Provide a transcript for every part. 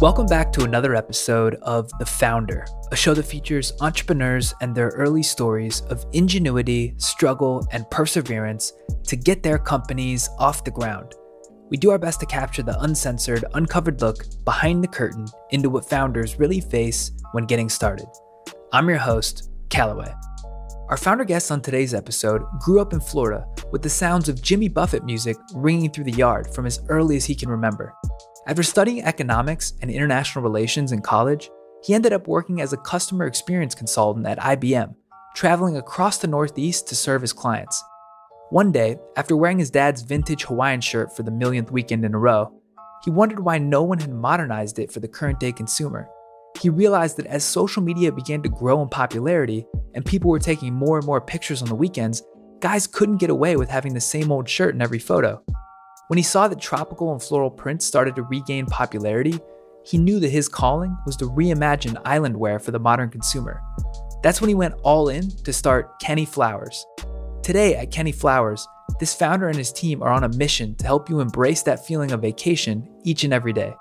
Welcome back to another episode of The Founder, a show that features entrepreneurs and their early stories of ingenuity, struggle, and perseverance to get their companies off the ground. We do our best to capture the uncensored, uncovered look behind the curtain into what founders really face when getting started. I'm your host, Kallaway. Our founder guest on today's episode grew up in Florida with the sounds of Jimmy Buffett music ringing through the yard from as early as he can remember. After studying economics and international relations in college, he ended up working as a customer experience consultant at IBM, traveling across the Northeast to serve his clients. One day, after wearing his dad's vintage Hawaiian shirt for the millionth weekend in a row, he wondered why no one had modernized it for the current day consumer. He realized that as social media began to grow in popularity and people were taking more and more pictures on the weekends, guys couldn't get away with having the same old shirt in every photo. When he saw that tropical and floral prints started to regain popularity, he knew that his calling was to reimagine island wear for the modern consumer. That's when he went all in to start Kenny Flowers. Today at Kenny Flowers, this founder and his team are on a mission to help you embrace that feeling of vacation each and every day.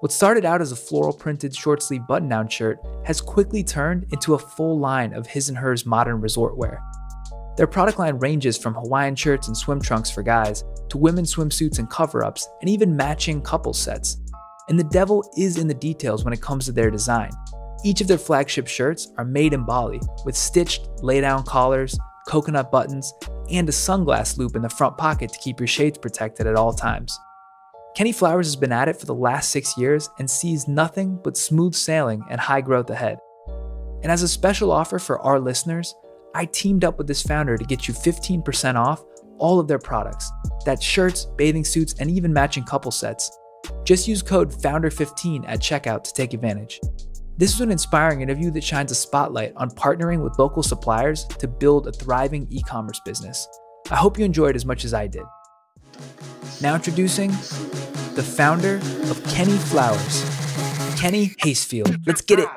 What started out as a floral printed short sleeve button down shirt has quickly turned into a full line of his and hers modern resort wear. Their product line ranges from Hawaiian shirts and swim trunks for guys to women's swimsuits and cover ups, and even matching couple sets. And the devil is in the details when it comes to their design. Each of their flagship shirts are made in Bali with stitched lay down collars, coconut buttons, and a sunglass loop in the front pocket to keep your shades protected at all times. Kenny Flowers has been at it for the last six years and sees nothing but smooth sailing and high growth ahead. And as a special offer for our listeners, I teamed up with this founder to get you 15% off all of their products. That's shirts, bathing suits, and even matching couple sets. Just use code FOUNDER15 at checkout to take advantage. This is an inspiring interview that shines a spotlight on partnering with local suppliers to build a thriving e commerce business. I hope you enjoyed as much as I did. Now, introducing the founder of Kenny Flowers, Kenny Haisfield. Let's get it.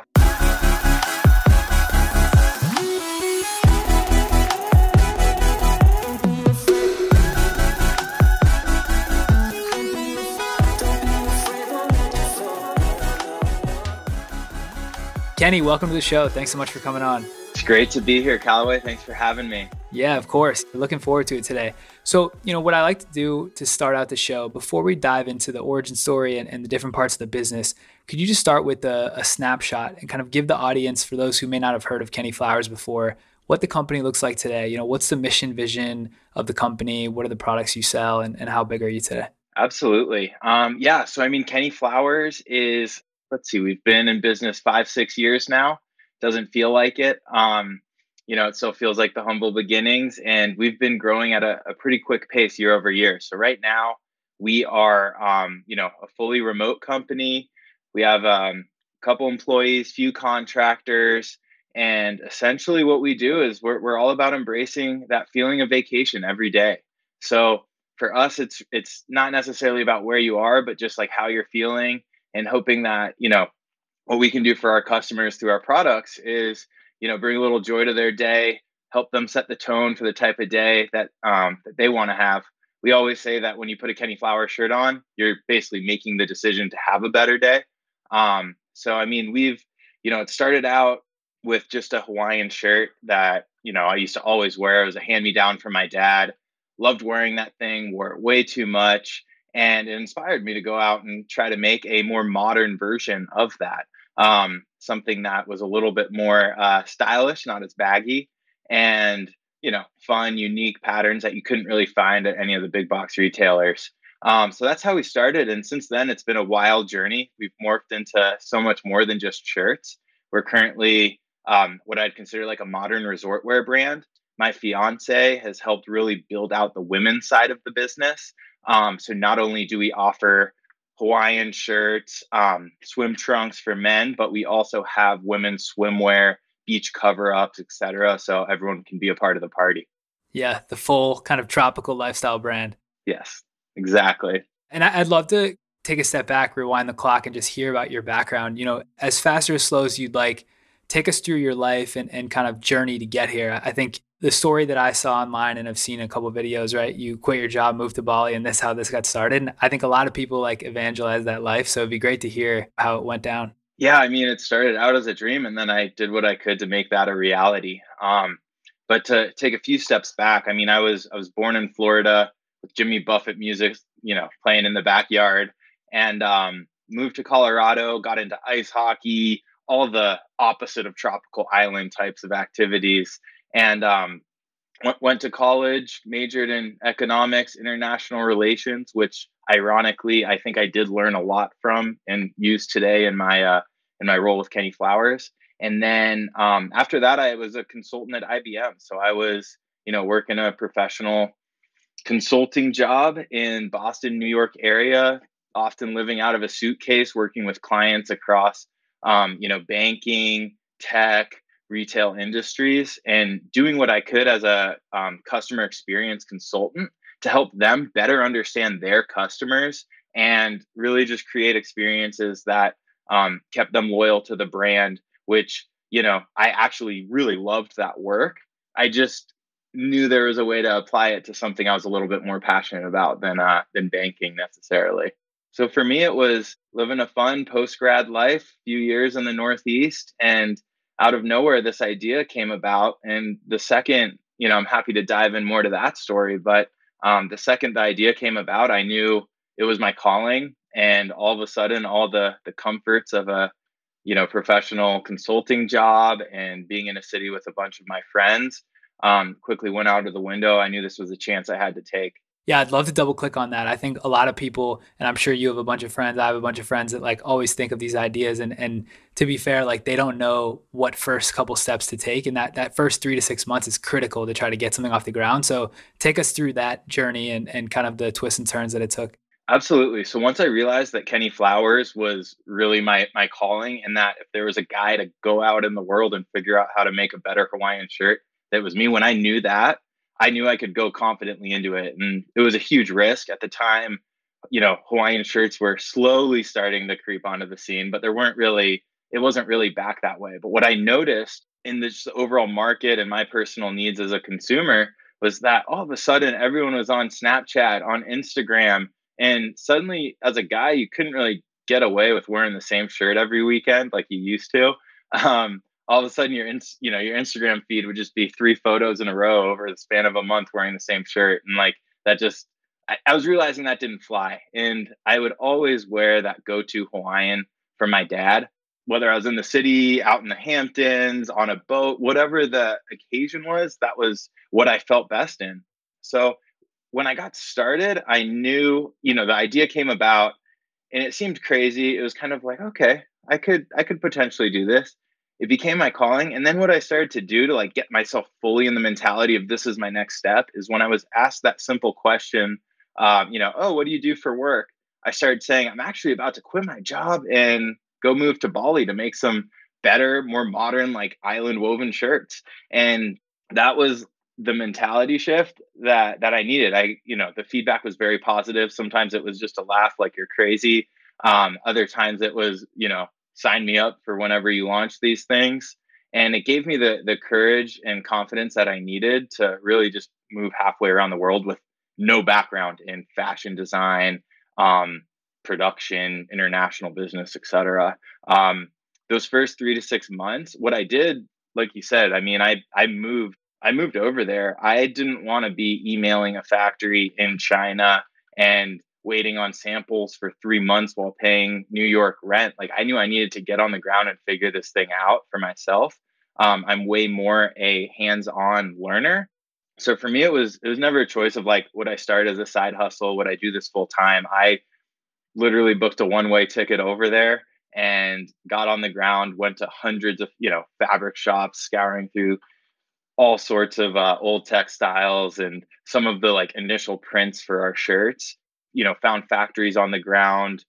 Kenny, welcome to the show. Thanks so much for coming on. It's great to be here, Kallaway. Thanks for having me. Yeah, of course. Looking forward to it today. So, you know, what I like to do to start out the show, before we dive into the origin story and, and the different parts of the business, could you just start with a, a snapshot and kind of give the audience, for those who may not have heard of Kenny Flowers before, what the company looks like today? You know, what's the mission vision of the company? What are the products you sell and, and how big are you today? Absolutely. Um, yeah. So, I mean, Kenny Flowers is let's see, we've been in business five, six years now. Doesn't feel like it. Um, you know, it still feels like the humble beginnings, and we've been growing at a, a pretty quick pace year over year. So right now, we are, um, you know, a fully remote company. We have um, a couple employees, few contractors, and essentially what we do is we're we're all about embracing that feeling of vacation every day. So for us, it's it's not necessarily about where you are, but just like how you're feeling and hoping that you know what we can do for our customers through our products is you know bring a little joy to their day help them set the tone for the type of day that um, that they want to have. We always say that when you put a kenny flower shirt on you're basically making the decision to have a better day. Um, so i mean we've you know it started out with just a hawaiian shirt that you know i used to always wear. It was a hand me down from my dad. Loved wearing that thing wore it way too much and it inspired me to go out and try to make a more modern version of that um, something that was a little bit more uh, stylish not as baggy and you know fun unique patterns that you couldn't really find at any of the big box retailers. Um, so that's how we started and since then it's been a wild journey. We've morphed into so much more than just shirts. We're currently um, what i'd consider like a modern resort wear brand. My fiance has helped really build out the women's side of the business um, so not only do we offer Hawaiian shirts, um, swim trunks for men, but we also have women's swimwear, beach cover ups, etc. So everyone can be a part of the party. Yeah, the full kind of tropical lifestyle brand. Yes, exactly. And I'd love to take a step back, rewind the clock, and just hear about your background. You know, as fast or as slow as you'd like, take us through your life and, and kind of journey to get here. I think the story that I saw online and I've seen a couple videos, right? You quit your job, moved to Bali, and that's how this got started. And I think a lot of people like evangelize that life. So it'd be great to hear how it went down. Yeah, I mean, it started out as a dream, and then I did what I could to make that a reality. Um, but to take a few steps back, I mean, I was I was born in Florida with Jimmy Buffett music, you know, playing in the backyard, and um, moved to Colorado, got into ice hockey, all the opposite of tropical island types of activities, and um, went, went to college, majored in economics, international relations, which ironically I think I did learn a lot from and use today in my uh, in my role with Kenny Flowers. And then um, after that, I was a consultant at IBM. So I was, you know, working a professional consulting job in Boston, New York area, often living out of a suitcase, working with clients across, um, you know, banking, tech, retail industries, and doing what I could as a um, customer experience consultant to help them better understand their customers and really just create experiences that um, kept them loyal to the brand. Which you know, I actually really loved that work. I just knew there was a way to apply it to something I was a little bit more passionate about than uh, than banking necessarily. So for me, it was living a fun post grad life, a few years in the Northeast, and out of nowhere, this idea came about. And the second, you know, I'm happy to dive in more to that story, but um, the second the idea came about, I knew it was my calling, and all of a sudden, all the the comforts of a you know professional consulting job and being in a city with a bunch of my friends um, quickly went out of the window. I knew this was a chance I had to take. Yeah, I'd love to double click on that. I think a lot of people, and I'm sure you have a bunch of friends, I have a bunch of friends that like always think of these ideas and and to be fair, like they don't know what first couple steps to take. And that that first three to six months is critical to try to get something off the ground. So take us through that journey and, and kind of the twists and turns that it took. Absolutely. So once I realized that Kenny Flowers was really my my calling and that if there was a guy to go out in the world and figure out how to make a better Hawaiian shirt, that was me. When I knew that, I knew I could go confidently into it. And it was a huge risk at the time. You know, Hawaiian shirts were slowly starting to creep onto the scene, but there weren't really, it wasn't really back that way. But what I noticed in this overall market and my personal needs as a consumer was that all of a sudden everyone was on Snapchat, on Instagram. And suddenly, as a guy, you couldn't really get away with wearing the same shirt every weekend like you used to. Um, all of a sudden your you know your Instagram feed would just be three photos in a row over the span of a month wearing the same shirt and like that just I, I was realizing that didn't fly and I would always wear that go-to Hawaiian from my dad whether I was in the city out in the Hamptons on a boat whatever the occasion was that was what I felt best in. So when I got started I knew you know the idea came about and it seemed crazy. It was kind of like okay I could I could potentially do this it became my calling. And then what I started to do to like get myself fully in the mentality of this is my next step is when I was asked that simple question, um, you know, oh, what do you do for work? I started saying, I'm actually about to quit my job and go move to Bali to make some better, more modern, like island woven shirts. And that was the mentality shift that that I needed. I, you know, the feedback was very positive. Sometimes it was just a laugh like you're crazy. Um, other times it was, you know, sign me up for whenever you launch these things. And it gave me the the courage and confidence that I needed to really just move halfway around the world with no background in fashion design, um, production, international business, etc. Um, those first three to six months, what I did, like you said, I mean, I I moved I moved over there. I didn't want to be emailing a factory in China and waiting on samples for three months while paying New York rent. Like I knew I needed to get on the ground and figure this thing out for myself. Um, I'm way more a hands-on learner. So for me, it was it was never a choice of like would I start as a side hustle? Would I do this full time? I literally booked a one-way ticket over there and got on the ground. Went to hundreds of you know fabric shops, scouring through all sorts of uh, old textiles and some of the like initial prints for our shirts you know, found factories on the ground,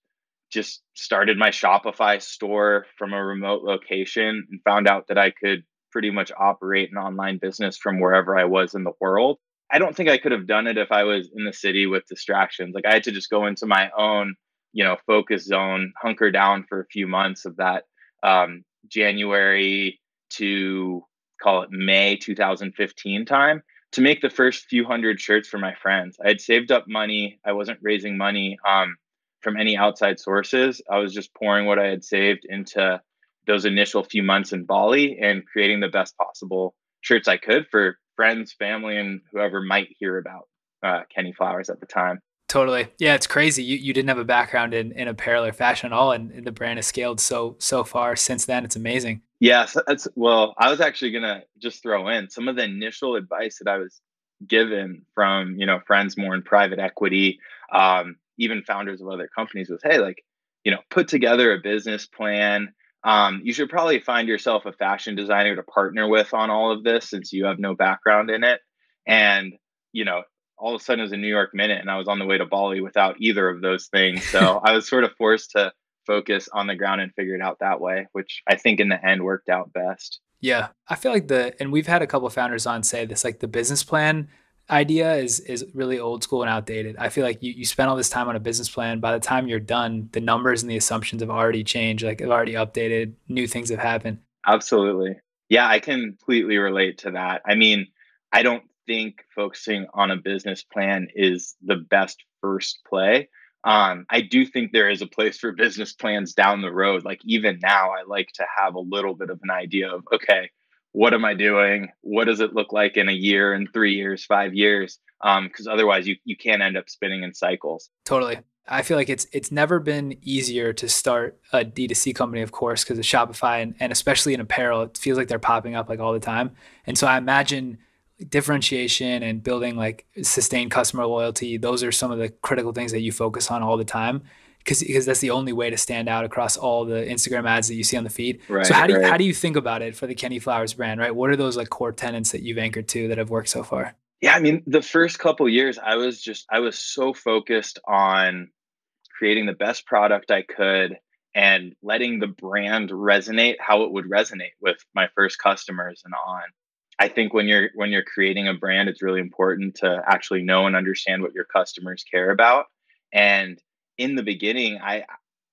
just started my Shopify store from a remote location and found out that I could pretty much operate an online business from wherever I was in the world. I don't think I could have done it if I was in the city with distractions. Like I had to just go into my own, you know, focus zone, hunker down for a few months of that um, January to call it May 2015 time to make the first few hundred shirts for my friends. I had saved up money. I wasn't raising money um, from any outside sources. I was just pouring what I had saved into those initial few months in Bali and creating the best possible shirts I could for friends, family, and whoever might hear about uh, Kenny Flowers at the time. Totally. Yeah, it's crazy. You you didn't have a background in, in apparel or fashion at all, and, and the brand has scaled so so far since then. It's amazing. Yes, that's well. I was actually gonna just throw in some of the initial advice that I was given from you know friends more in private equity, um, even founders of other companies was, hey, like you know, put together a business plan. Um, you should probably find yourself a fashion designer to partner with on all of this since you have no background in it. And you know, all of a sudden it was a New York minute, and I was on the way to Bali without either of those things. So I was sort of forced to focus on the ground and figure it out that way, which I think in the end worked out best. Yeah. I feel like the and we've had a couple founders on say this like the business plan idea is is really old school and outdated. I feel like you, you spend all this time on a business plan. By the time you're done, the numbers and the assumptions have already changed, like have already updated, new things have happened. Absolutely. Yeah, I completely relate to that. I mean, I don't think focusing on a business plan is the best first play. Um, I do think there is a place for business plans down the road. Like even now, I like to have a little bit of an idea of okay, what am I doing? What does it look like in a year, in three years, five years? Because um, otherwise, you you can't end up spinning in cycles. Totally. I feel like it's it's never been easier to start a D2C company, of course, because of Shopify and, and especially in apparel, it feels like they're popping up like all the time. And so I imagine differentiation and building like sustained customer loyalty those are some of the critical things that you focus on all the time because because that's the only way to stand out across all the Instagram ads that you see on the feed. Right, so how do you, right. how do you think about it for the Kenny Flowers brand, right? What are those like core tenants that you've anchored to that have worked so far? Yeah, I mean, the first couple years I was just I was so focused on creating the best product I could and letting the brand resonate how it would resonate with my first customers and on. I think when you're when you're creating a brand, it's really important to actually know and understand what your customers care about. And in the beginning, I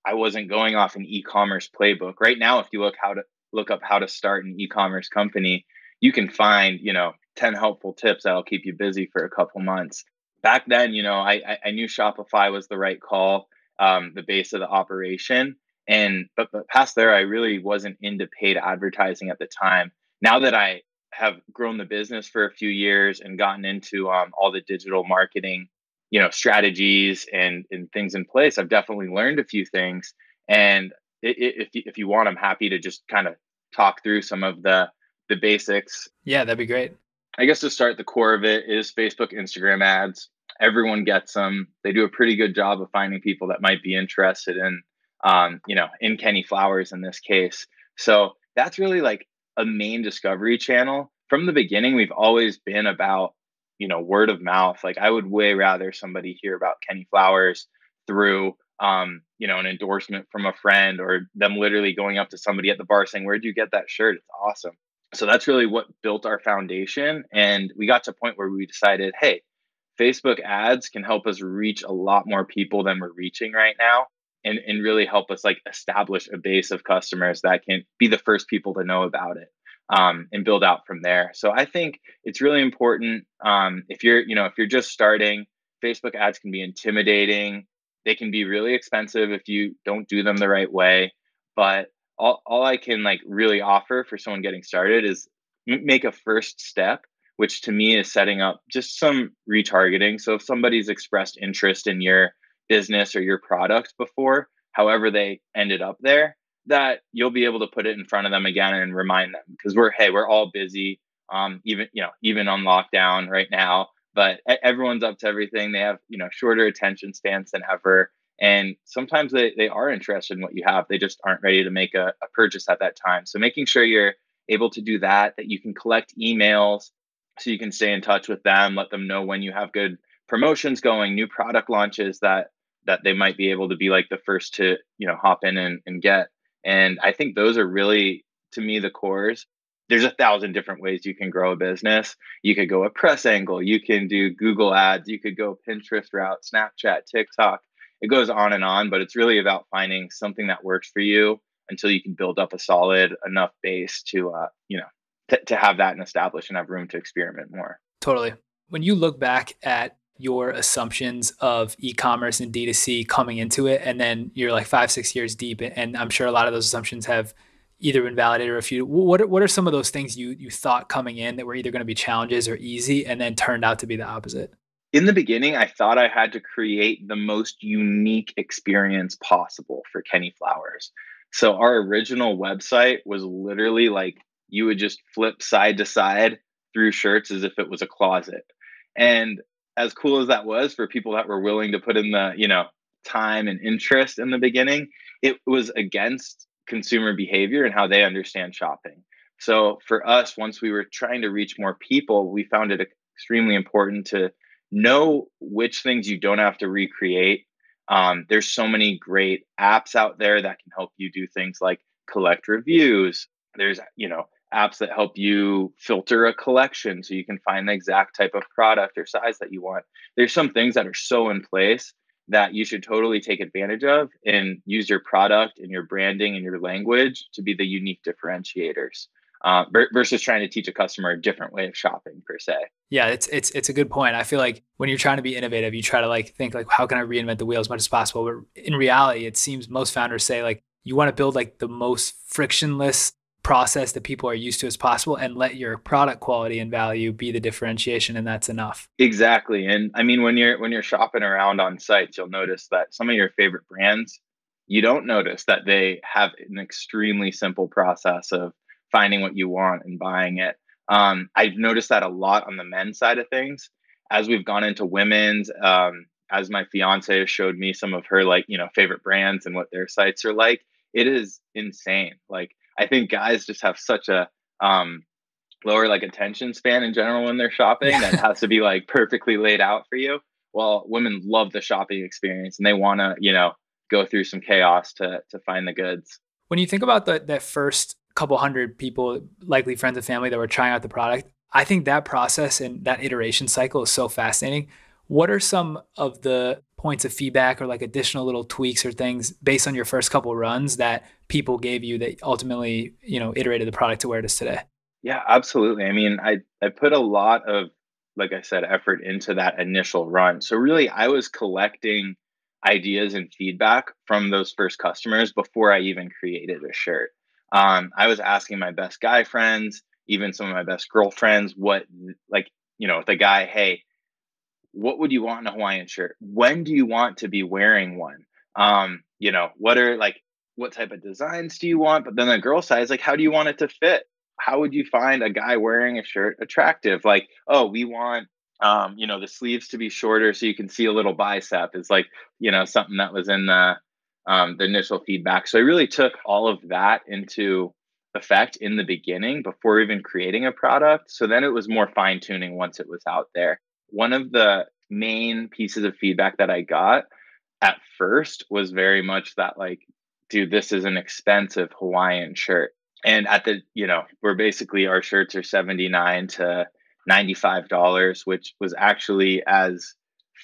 I wasn't going off an e-commerce playbook. Right now, if you look how to look up how to start an e-commerce company, you can find you know ten helpful tips that'll keep you busy for a couple months. Back then, you know, I I knew Shopify was the right call, um, the base of the operation, and but but past there, I really wasn't into paid advertising at the time. Now that I have grown the business for a few years and gotten into um, all the digital marketing you know strategies and and things in place i've definitely learned a few things. And if you, if you want i'm happy to just kind of talk through some of the the basics. Yeah that'd be great. I guess to start the core of it is facebook instagram ads. Everyone gets them. They do a pretty good job of finding people that might be interested in um, you know in kenny flowers in this case. So that's really like a main discovery channel. From the beginning, we've always been about, you know, word of mouth. Like I would way rather somebody hear about Kenny Flowers through um, you know, an endorsement from a friend or them literally going up to somebody at the bar saying, Where'd you get that shirt? It's awesome. So that's really what built our foundation. And we got to a point where we decided, hey, Facebook ads can help us reach a lot more people than we're reaching right now and, and really help us like establish a base of customers that can be the first people to know about it um, and build out from there. So i think it's really important um, if you're you know if you're just starting facebook ads can be intimidating. They can be really expensive if you don't do them the right way. But all, all i can like really offer for someone getting started is make a first step which to me is setting up just some retargeting. So if somebody's expressed interest in your business or your product before, however they ended up there, that you'll be able to put it in front of them again and remind them because we're hey, we're all busy. Um, even you know, even on lockdown right now, but everyone's up to everything. They have you know shorter attention spans than ever, and sometimes they they are interested in what you have. They just aren't ready to make a, a purchase at that time. So making sure you're able to do that, that you can collect emails so you can stay in touch with them, let them know when you have good promotions going, new product launches that that they might be able to be like the first to you know hop in and, and get. And i think those are really to me the cores. There's a thousand different ways you can grow a business. You could go a press angle. You can do google ads. You could go pinterest route snapchat tiktok. It goes on and on but it's really about finding something that works for you until you can build up a solid enough base to uh, you know to, to have that and establish and have room to experiment more. Totally. When you look back at your assumptions of e-commerce and D2C coming into it, and then you're like five, six years deep, and I'm sure a lot of those assumptions have either been validated or refuted. What are, what are some of those things you you thought coming in that were either going to be challenges or easy, and then turned out to be the opposite? In the beginning, I thought I had to create the most unique experience possible for Kenny Flowers. So our original website was literally like you would just flip side to side through shirts as if it was a closet. And as cool as that was for people that were willing to put in the, you know, time and interest in the beginning, it was against consumer behavior and how they understand shopping. So for us, once we were trying to reach more people, we found it extremely important to know which things you don't have to recreate. Um, there's so many great apps out there that can help you do things like collect reviews. There's, you know, apps that help you filter a collection so you can find the exact type of product or size that you want. There's some things that are so in place that you should totally take advantage of and use your product and your branding and your language to be the unique differentiators. Uh, versus trying to teach a customer a different way of shopping per se. Yeah, it's it's it's a good point. I feel like when you're trying to be innovative, you try to like think like how can I reinvent the wheel as much as possible. But in reality, it seems most founders say like you want to build like the most frictionless process that people are used to as possible and let your product quality and value be the differentiation and that's enough. Exactly and i mean when you're when you're shopping around on sites you'll notice that some of your favorite brands you don't notice that they have an extremely simple process of finding what you want and buying it. Um, i've noticed that a lot on the men's side of things. As we've gone into women's um, as my fiance showed me some of her like you know favorite brands and what their sites are like it is insane. Like I think guys just have such a um, lower like attention span in general when they're shopping that has to be like perfectly laid out for you. Well, women love the shopping experience and they want to, you know, go through some chaos to to find the goods. When you think about the that first couple hundred people, likely friends and family that were trying out the product, I think that process and that iteration cycle is so fascinating. What are some of the points of feedback or like additional little tweaks or things based on your first couple runs that people gave you that ultimately you know iterated the product to where it is today? Yeah absolutely. I mean i i put a lot of like i said effort into that initial run. So really i was collecting ideas and feedback from those first customers before i even created a shirt. Um, i was asking my best guy friends even some of my best girlfriends what like you know the guy hey what would you want in a Hawaiian shirt? When do you want to be wearing one? Um, you know, what are like what type of designs do you want? But then the girl size, like, how do you want it to fit? How would you find a guy wearing a shirt attractive? Like, oh, we want um, you know, the sleeves to be shorter so you can see a little bicep is like, you know, something that was in the um, the initial feedback. So I really took all of that into effect in the beginning before even creating a product. So then it was more fine tuning once it was out there one of the main pieces of feedback that I got at first was very much that like dude this is an expensive Hawaiian shirt. And at the you know we're basically our shirts are 79 to 95 dollars which was actually as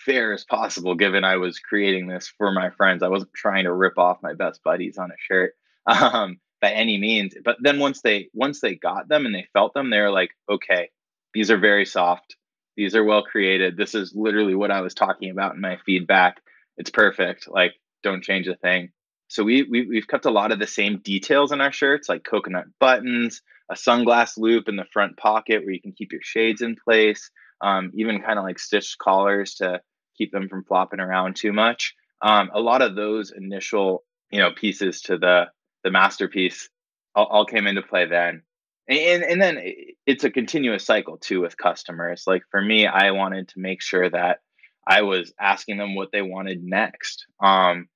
fair as possible given I was creating this for my friends. I wasn't trying to rip off my best buddies on a shirt um, by any means. But then once they once they got them and they felt them they were like okay these are very soft these are well created. This is literally what I was talking about in my feedback. It's perfect. Like, don't change a thing. So we, we we've kept a lot of the same details in our shirts, like coconut buttons, a sunglass loop in the front pocket where you can keep your shades in place, um, even kind of like stitched collars to keep them from flopping around too much. Um, a lot of those initial, you know, pieces to the the masterpiece all, all came into play then and and then it's a continuous cycle too with customers. Like for me i wanted to make sure that i was asking them what they wanted next. Um,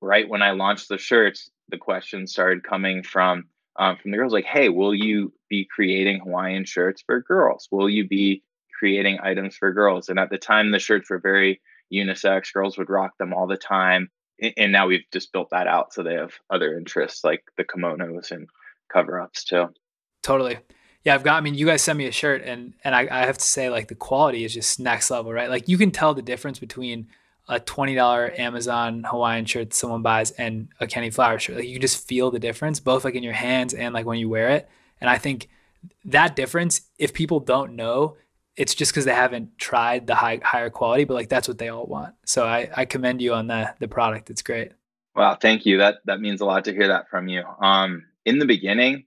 right when i launched the shirts the questions started coming from um, from the girls like hey will you be creating hawaiian shirts for girls? Will you be creating items for girls? And at the time the shirts were very unisex. Girls would rock them all the time. And now we've just built that out so they have other interests like the kimonos and cover ups too Totally. Yeah, I've got. I mean, you guys sent me a shirt, and and I, I have to say, like the quality is just next level, right? Like you can tell the difference between a twenty dollar Amazon Hawaiian shirt that someone buys and a Kenny Flower shirt. Like you just feel the difference, both like in your hands and like when you wear it. And I think that difference, if people don't know, it's just because they haven't tried the high higher quality, but like that's what they all want. So I, I commend you on the the product. It's great. Wow, thank you. That that means a lot to hear that from you. Um, in the beginning,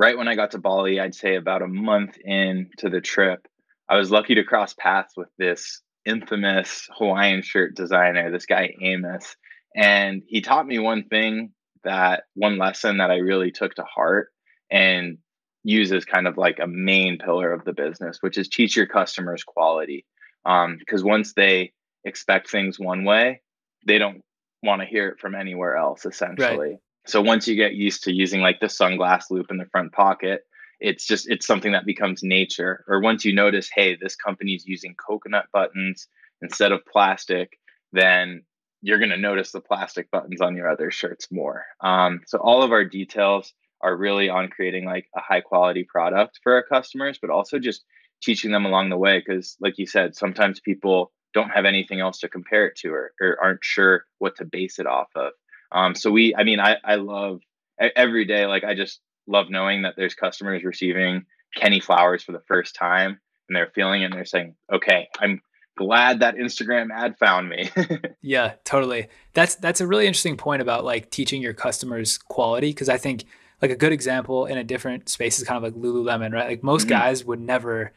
right when I got to Bali, I'd say about a month into the trip, I was lucky to cross paths with this infamous Hawaiian shirt designer, this guy Amos, and he taught me one thing that one lesson that I really took to heart and use as kind of like a main pillar of the business, which is teach your customers quality. Because um, once they expect things one way, they don't want to hear it from anywhere else, essentially. Right. So once you get used to using like the sunglass loop in the front pocket, it's just it's something that becomes nature. Or once you notice, hey, this company's using coconut buttons instead of plastic, then you're going to notice the plastic buttons on your other shirts more. Um, so all of our details are really on creating like a high quality product for our customers, but also just teaching them along the way. Because, like you said, sometimes people don't have anything else to compare it to or, or aren't sure what to base it off of. Um, so we, I mean, I, I love every day. Like I just love knowing that there's customers receiving Kenny flowers for the first time and they're feeling it and they're saying, okay, I'm glad that Instagram ad found me. yeah, totally. That's, that's a really interesting point about like teaching your customers quality. Cause I think like a good example in a different space is kind of like Lululemon, right? Like most mm-hmm. guys would never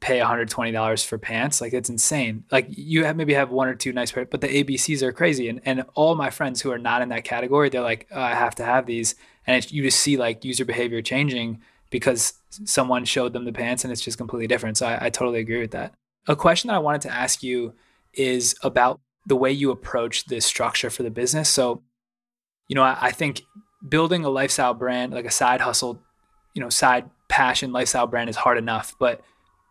pay $120 for pants. Like it's insane. Like you have maybe have one or two nice pairs, but the ABCs are crazy. And and all my friends who are not in that category, they're like, oh, I have to have these. And you just see like user behavior changing because someone showed them the pants and it's just completely different. So I, I totally agree with that. A question that I wanted to ask you is about the way you approach the structure for the business. So, you know, I, I think building a lifestyle brand, like a side hustle, you know, side passion lifestyle brand is hard enough, but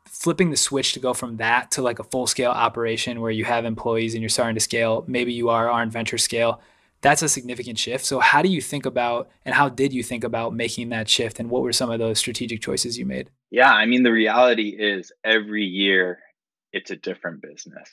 flipping the switch to go from that to like a full scale operation where you have employees and you're starting to scale, maybe you are on venture scale, that's a significant shift. So how do you think about and how did you think about making that shift and what were some of those strategic choices you made? Yeah, I mean the reality is every year it's a different business.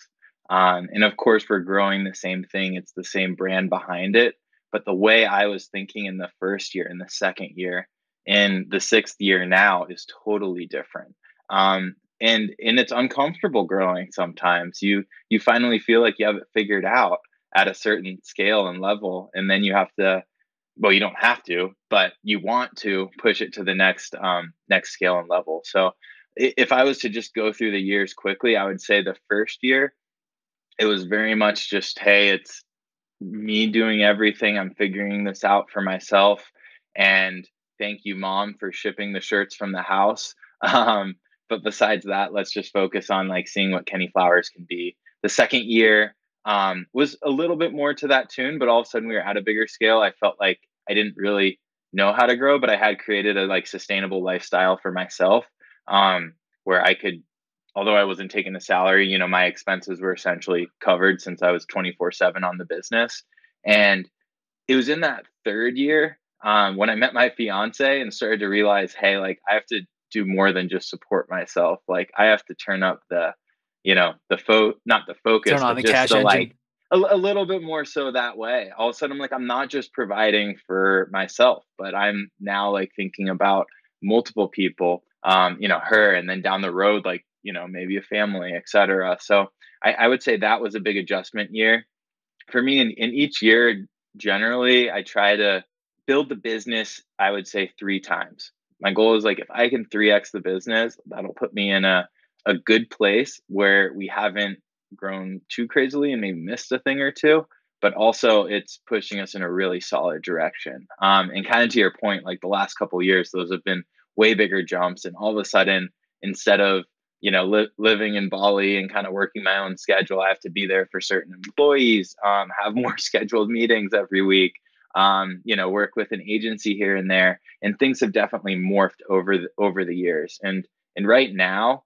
Um, and of course we're growing the same thing, it's the same brand behind it, but the way I was thinking in the first year, in the second year, in the sixth year now is totally different. Um, and and it's uncomfortable growing sometimes. You you finally feel like you have it figured out at a certain scale and level, and then you have to. Well, you don't have to, but you want to push it to the next um, next scale and level. So, if I was to just go through the years quickly, I would say the first year, it was very much just, hey, it's me doing everything. I'm figuring this out for myself. And thank you, mom, for shipping the shirts from the house. Um, but besides that, let's just focus on like seeing what Kenny Flowers can be. The second year um, was a little bit more to that tune, but all of a sudden we were at a bigger scale. I felt like I didn't really know how to grow, but I had created a like sustainable lifestyle for myself um, where I could although I wasn't taking a salary, you know, my expenses were essentially covered since I was 24 7 on the business. And it was in that third year um, when I met my fiance and started to realize, hey, like I have to do more than just support myself. Like I have to turn up the, you know, the fo not the focus, turn on the cash the, engine. like a, a little bit more so that way. All of a sudden, I'm like, I'm not just providing for myself, but I'm now like thinking about multiple people, um, you know, her, and then down the road, like you know maybe a family etc so I, I, would say that was a big adjustment year for me in, in each year generally i try to build the business i would say three times my goal is like if i can 3x the business that'll put me in a, a good place where we haven't grown too crazily and maybe missed a thing or two but also it's pushing us in a really solid direction um, and kind of to your point like the last couple years those have been way bigger jumps and all of a sudden instead of you know, li- living in Bali and kind of working my own schedule. I have to be there for certain employees, um, have more scheduled meetings every week, um, you know, work with an agency here and there. And things have definitely morphed over the, over the years. And and right now,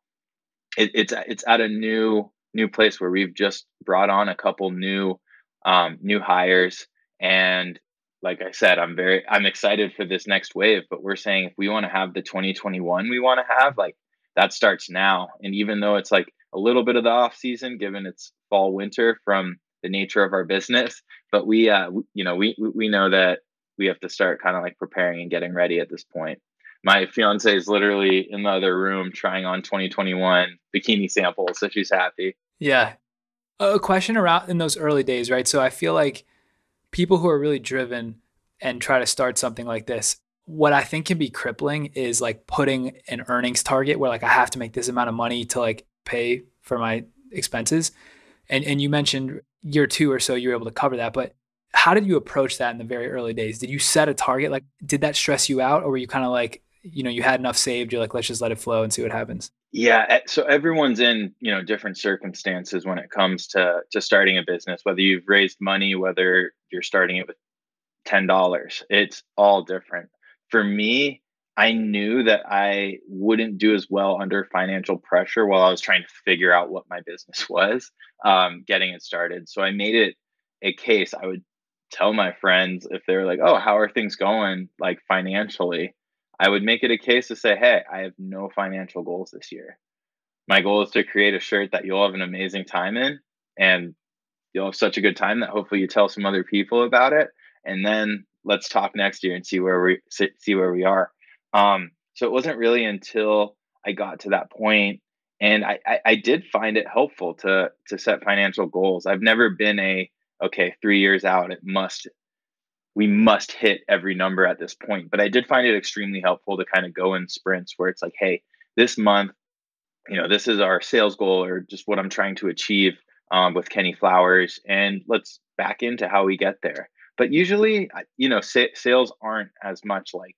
it, it's it's at a new new place where we've just brought on a couple new um, new hires and like I said, I'm very I'm excited for this next wave, but we're saying if we want to have the 2021 we want to have, like that starts now. And even though it's like a little bit of the off season, given it's fall winter from the nature of our business, but we, uh, you know, we we know that we have to start kind of like preparing and getting ready at this point. my fiance is literally in the other room trying on 2021 bikini samples, so she's happy. Yeah. A question around in those early days, right? So I feel like people who are really driven and try to start something like this, what I think can be crippling is like putting an earnings target where like I have to make this amount of money to like pay for my expenses. And and you mentioned year two or so you were able to cover that, but how did you approach that in the very early days? Did you set a target? Like did that stress you out or were you kind of like, you know, you had enough saved, you're like, let's just let it flow and see what happens? Yeah, eh, so everyone's in, you know, different circumstances when it comes to to starting a business, whether you've raised money, whether you're starting it with $10. It's all different. For me, I knew that I wouldn't do as well under financial pressure while I was trying to figure out what my business was, um, getting it started. So I made it a case. I would tell my friends if they were like, "Oh, how are things going?" Like financially, I would make it a case to say, "Hey, I have no financial goals this year. My goal is to create a shirt that you'll have an amazing time in, and you'll have such a good time that hopefully you tell some other people about it, and then let's talk next year and see where we see where we are." Um, so it wasn't really until I got to that point, and I, I, I did find it helpful to to set financial goals. I've never been a okay three years out it must we must hit every number at this point. But I did find it extremely helpful to kind of go in sprints where it's like, hey, this month, you know, this is our sales goal or just what I'm trying to achieve um, with Kenny Flowers, and let's back into how we get there. But usually, you know, sa- sales aren't as much like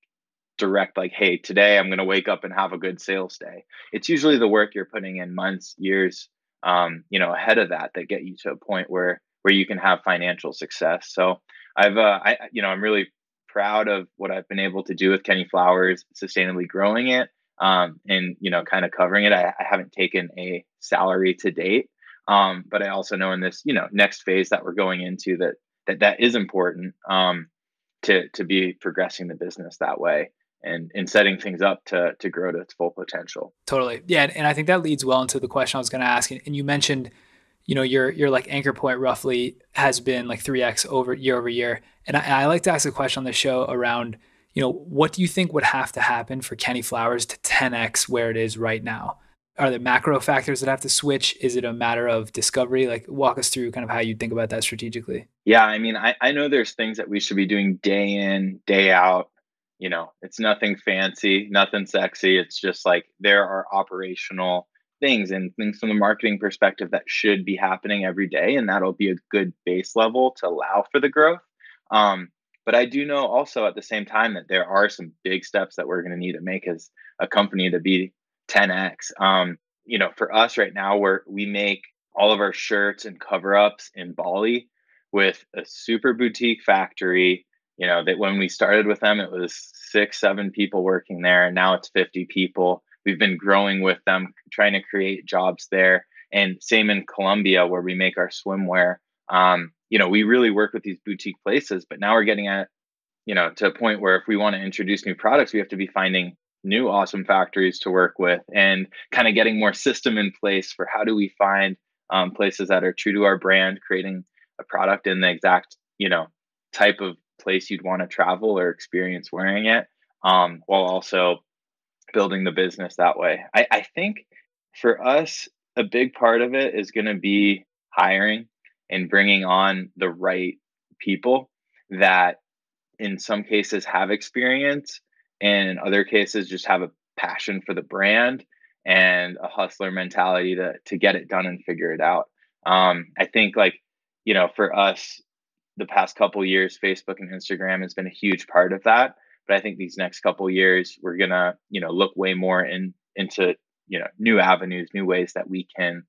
direct like hey today i'm going to wake up and have a good sales day. It's usually the work you're putting in months years um, you know ahead of that that get you to a point where where you can have financial success. So i've uh, i you know i'm really proud of what i've been able to do with kenny flowers sustainably growing it um, and you know kind of covering it. I, I, haven't taken a salary to date um, but i also know in this you know next phase that we're going into that that that is important um, to to be progressing the business that way and and setting things up to to grow to its full potential. Totally, yeah, and I think that leads well into the question I was going to ask. And you mentioned, you know, your your like anchor point roughly has been like three x over year over year. And I, I like to ask a question on the show around, you know, what do you think would have to happen for Kenny Flowers to ten x where it is right now? Are there macro factors that have to switch? Is it a matter of discovery? Like, walk us through kind of how you think about that strategically. Yeah, I mean, I, I know there's things that we should be doing day in, day out you know, it's nothing fancy, nothing sexy. It's just like there are operational things and things from the marketing perspective that should be happening every day. And that'll be a good base level to allow for the growth. Um, but I do know also at the same time that there are some big steps that we're going to need to make as a company to be 10x. Um, you know, for us right now, where we make all of our shirts and cover ups in Bali with a super boutique factory you know that when we started with them it was six seven people working there and now it's 50 people. We've been growing with them trying to create jobs there. And same in colombia where we make our swimwear. Um, you know we really work with these boutique places but now we're getting at you know to a point where if we want to introduce new products we have to be finding new awesome factories to work with and kind of getting more system in place for how do we find um, places that are true to our brand creating a product in the exact you know type of place you'd want to travel or experience wearing it um, while also building the business that way. I, I think for us, a big part of it is going to be hiring and bringing on the right people that in some cases have experience and in other cases just have a passion for the brand and a hustler mentality to to get it done and figure it out. Um, I think like you know for us the past couple years, Facebook and Instagram has been a huge part of that. But I think these next couple years, we're gonna, you know, look way more in into you know new avenues, new ways that we can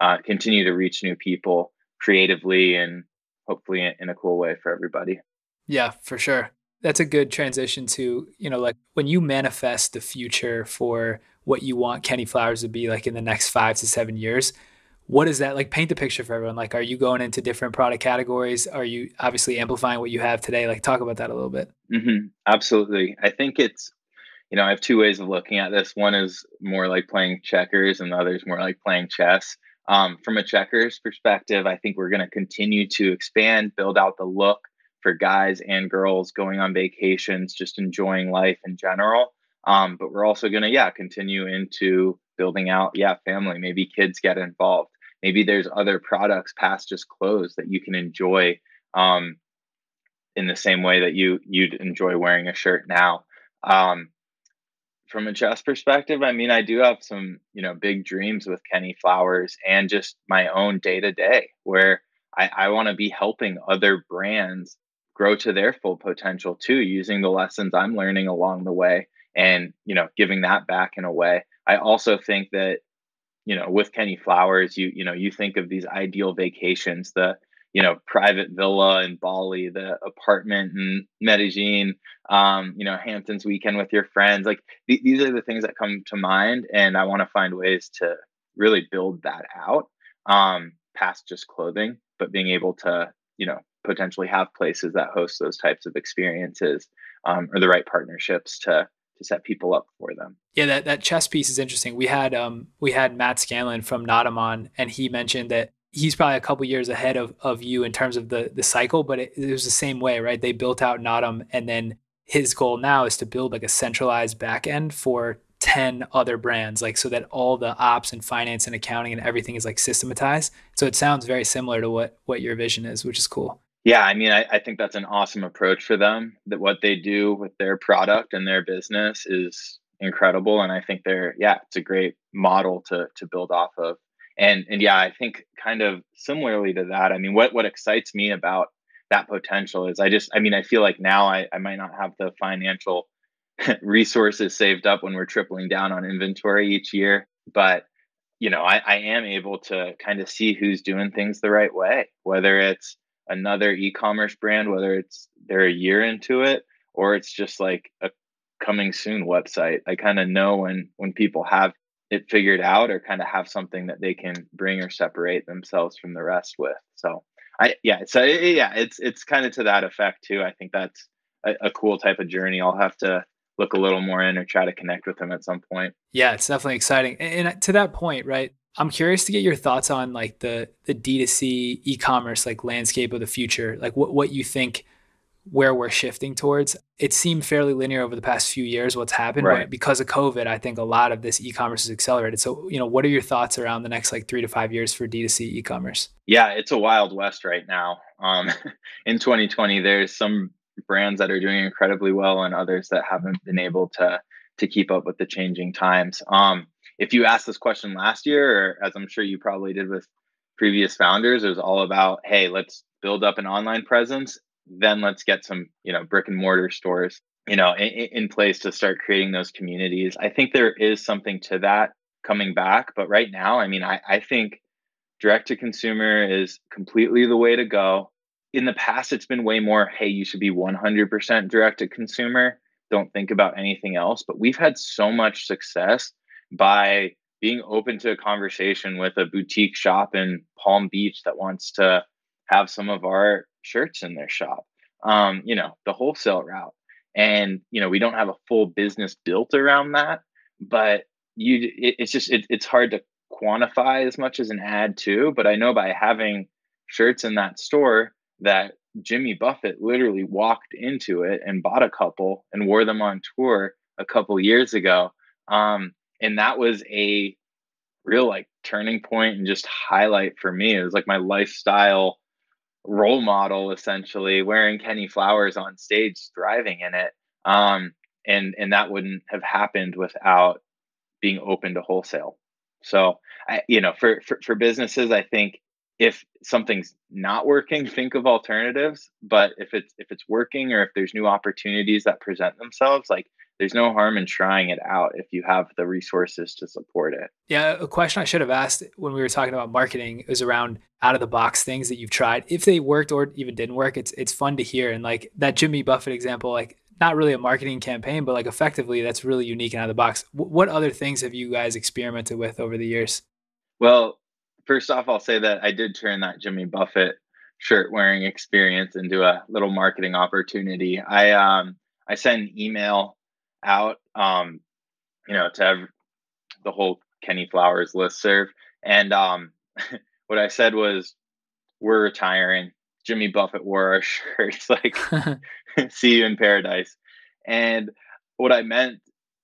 uh, continue to reach new people creatively and hopefully in, in a cool way for everybody. Yeah, for sure. That's a good transition to, you know, like when you manifest the future for what you want Kenny Flowers to be like in the next five to seven years, what is that like paint the picture for everyone. Like are you going into different product categories? Are you obviously amplifying what you have today? Like talk about that a little bit. Mm-hmm. absolutely. I think it's you know i have two ways of looking at this. One is more like playing checkers and the other is more like playing chess. Um, from a checkers perspective i think we're going to continue to expand build out the look for guys and girls going on vacations just enjoying life in general. Um, but we're also going to, yeah, continue into building out, yeah, family. Maybe kids get involved. Maybe there's other products past just clothes that you can enjoy um, in the same way that you you'd enjoy wearing a shirt now. Um, from a chess perspective, I mean, I do have some, you know, big dreams with Kenny Flowers and just my own day to day where I, I want to be helping other brands grow to their full potential too, using the lessons I'm learning along the way and, you know, giving that back in a way. I also think that, you know, with Kenny Flowers, you, you know, you think of these ideal vacations, the, you know, private villa in Bali, the apartment in Medellin, um, you know, Hamptons weekend with your friends. Like th- these are the things that come to mind. And I want to find ways to really build that out um, past just clothing, but being able to, you know, potentially have places that host those types of experiences um, or the right partnerships to to set people up for them. Yeah, that, that chess piece is interesting. We had um we had Matt Scanlan from Naadam, and he mentioned that he's probably a couple years ahead of, of you in terms of the the cycle, but it, it was the same way, right? They built out Naadam, and then his goal now is to build like a centralized backend for 10 other brands like so that all the ops and finance and accounting and everything is like systematized so it sounds very similar to what what your vision is which is cool yeah, I mean, I, I think that's an awesome approach for them. That what they do with their product and their business is incredible, and I think they're yeah, it's a great model to to build off of. And and yeah, I think kind of similarly to that. I mean, what what excites me about that potential is I just I mean I feel like now I, I might not have the financial resources saved up when we're tripling down on inventory each year, but you know I, I am able to kind of see who's doing things the right way, whether it's another e-commerce brand, whether it's they're a year into it or it's just like a coming soon website. I kind of know when when people have it figured out or kind of have something that they can bring or separate themselves from the rest with. So I yeah, so yeah, it's it's kind of to that effect too. I think that's a, a cool type of journey. I'll have to look a little more in or try to connect with them at some point. Yeah, it's definitely exciting. And, and to that point, right? I'm curious to get your thoughts on like the the D2C e-commerce like landscape of the future. Like what what you think where we're shifting towards. It seemed fairly linear over the past few years what's happened, right. but because of COVID, I think a lot of this e-commerce has accelerated. So, you know, what are your thoughts around the next like 3 to 5 years for D2C e-commerce? Yeah, it's a wild west right now. Um in 2020 there's some brands that are doing incredibly well and others that haven't been able to to keep up with the changing times. Um if you asked this question last year, or as I'm sure you probably did with previous founders, it was all about, hey, let's build up an online presence, then let's get some, you know, brick and mortar stores, you know, in, in place to start creating those communities. I think there is something to that coming back, but right now, I mean, I, I think direct to consumer is completely the way to go. In the past, it's been way more, hey, you should be 100% direct to consumer. Don't think about anything else. But we've had so much success by being open to a conversation with a boutique shop in Palm Beach that wants to have some of our shirts in their shop. Um, you know, the wholesale route. And, you know, we don't have a full business built around that, but you it, it's just it, it's hard to quantify as much as an ad too. But I know by having shirts in that store that Jimmy Buffett literally walked into it and bought a couple and wore them on tour a couple years ago. Um, and that was a real like turning point and just highlight for me. It was like my lifestyle role model essentially wearing Kenny Flowers on stage thriving in it. Um, and and that wouldn't have happened without being open to wholesale. So I you know for for, for businesses I think if something's not working think of alternatives but if it's if it's working or if there's new opportunities that present themselves like there's no harm in trying it out if you have the resources to support it. Yeah, a question I should have asked when we were talking about marketing is around out of the box things that you've tried. If they worked or even didn't work, it's it's fun to hear. And like that Jimmy Buffett example, like not really a marketing campaign, but like effectively that's really unique and out of the box. W- what other things have you guys experimented with over the years? Well, first off, I'll say that I did turn that Jimmy Buffett shirt wearing experience into a little marketing opportunity. I um I sent an email out, um, you know, to have the whole Kenny Flowers list serve. And um, what I said was, we're retiring. Jimmy Buffett wore our shirts, like, see you in paradise. And what I meant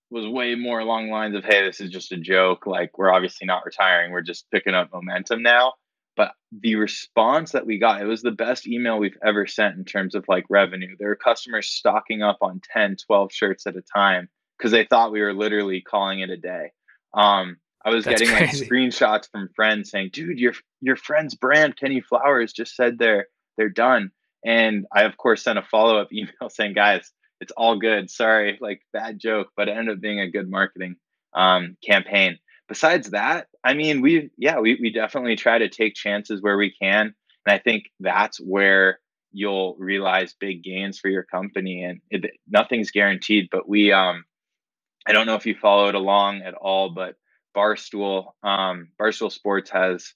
was way more along the lines of, hey, this is just a joke. Like, we're obviously not retiring. We're just picking up momentum now. But the response that we got, it was the best email we've ever sent in terms of like revenue. There were customers stocking up on 10, 12 shirts at a time because they thought we were literally calling it a day. Um, I was That's getting crazy. like screenshots from friends saying, "Dude, your your friend's brand, Kenny Flowers, just said they're they're done." And I of course sent a follow up email saying, "Guys, it's all good. Sorry, like bad joke, but it ended up being a good marketing um, campaign." Besides that, I mean, we yeah, we we definitely try to take chances where we can, and I think that's where you'll realize big gains for your company. And it, nothing's guaranteed, but we um, I don't know if you followed along at all, but Barstool, um, Barstool Sports has,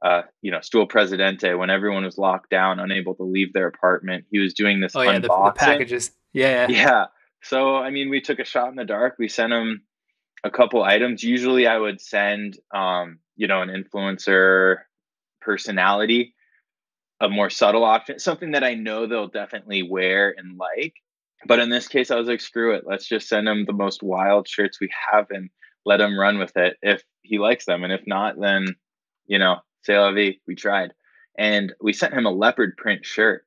uh, you know, Stool Presidente. When everyone was locked down, unable to leave their apartment, he was doing this. Oh yeah, the, the, packages. Yeah, yeah. Yeah. So I mean, we took a shot in the dark. We sent him a couple items. Usually, I would send, um, you know, an influencer personality, a more subtle option, something that I know they'll definitely wear and like. But in this case, I was like, screw it. Let's just send him the most wild shirts we have and let him run with it if he likes them. And if not, then, you know, say la vie, we tried. And we sent him a leopard print shirt.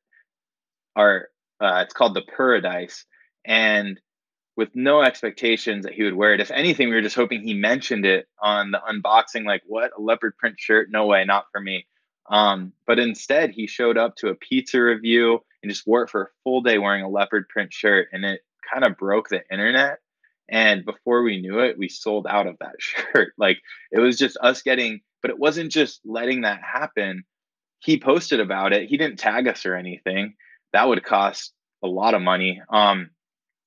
Our uh, it's called the Paradise. And with no expectations that he would wear it. If anything, we were just hoping he mentioned it on the unboxing, like, what? A leopard print shirt? No way, not for me. Um, but instead, he showed up to a pizza review and just wore it for a full day wearing a leopard print shirt. And it kind of broke the internet. And before we knew it, we sold out of that shirt. Like it was just us getting, but it wasn't just letting that happen. He posted about it. He didn't tag us or anything. That would cost a lot of money. Um,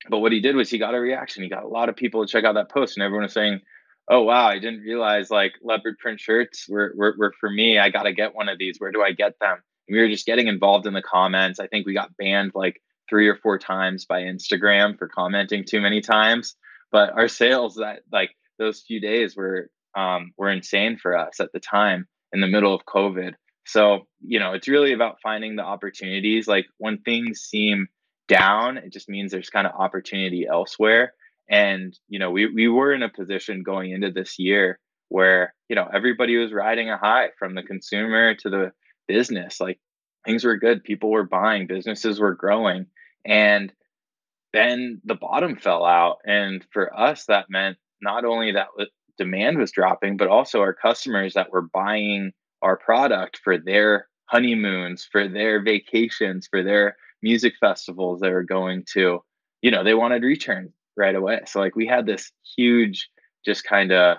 but what he did was he got a reaction. He got a lot of people to check out that post, and everyone was saying, "Oh wow, I didn't realize like leopard print shirts were were, were for me. I got to get one of these. Where do I get them?" And we were just getting involved in the comments. I think we got banned like three or four times by Instagram for commenting too many times but our sales that like those few days were um, were insane for us at the time in the middle of COVID. So you know, it's really about finding the opportunities. Like when things seem down, it just means there's kind of opportunity elsewhere. And you know, we we were in a position going into this year where you know everybody was riding a high from the consumer to the business. Like things were good, people were buying, businesses were growing, and then the bottom fell out. And for us, that meant not only that demand was dropping, but also our customers that were buying our product for their honeymoons, for their vacations, for their music festivals they were going to, you know, they wanted return right away. So like we had this huge just kind of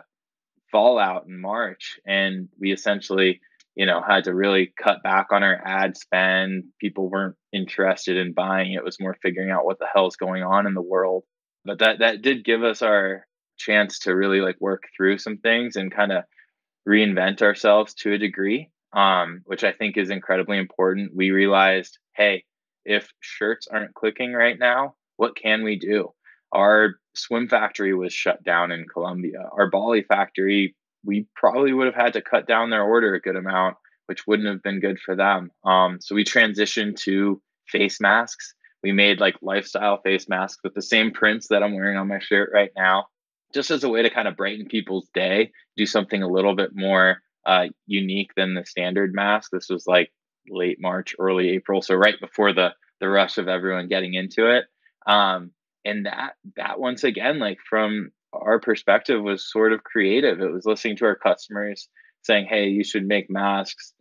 fallout in March and we essentially you know, had to really cut back on our ad spend. People weren't interested in buying. It was more figuring out what the hell is going on in the world. But that that did give us our chance to really like work through some things and kind of reinvent ourselves to a degree, um, which I think is incredibly important. We realized, hey, if shirts aren't clicking right now, what can we do? Our swim factory was shut down in Colombia. Our Bali factory we probably would have had to cut down their order a good amount, which wouldn't have been good for them. Um, so we transitioned to face masks. We made like lifestyle face masks with the same prints that I'm wearing on my shirt right now, just as a way to kind of brighten people's day, do something a little bit more uh, unique than the standard mask. This was like late March, early April, so right before the the rush of everyone getting into it. Um, and that that once again, like from our perspective was sort of creative. It was listening to our customers saying, "Hey, you should make masks,"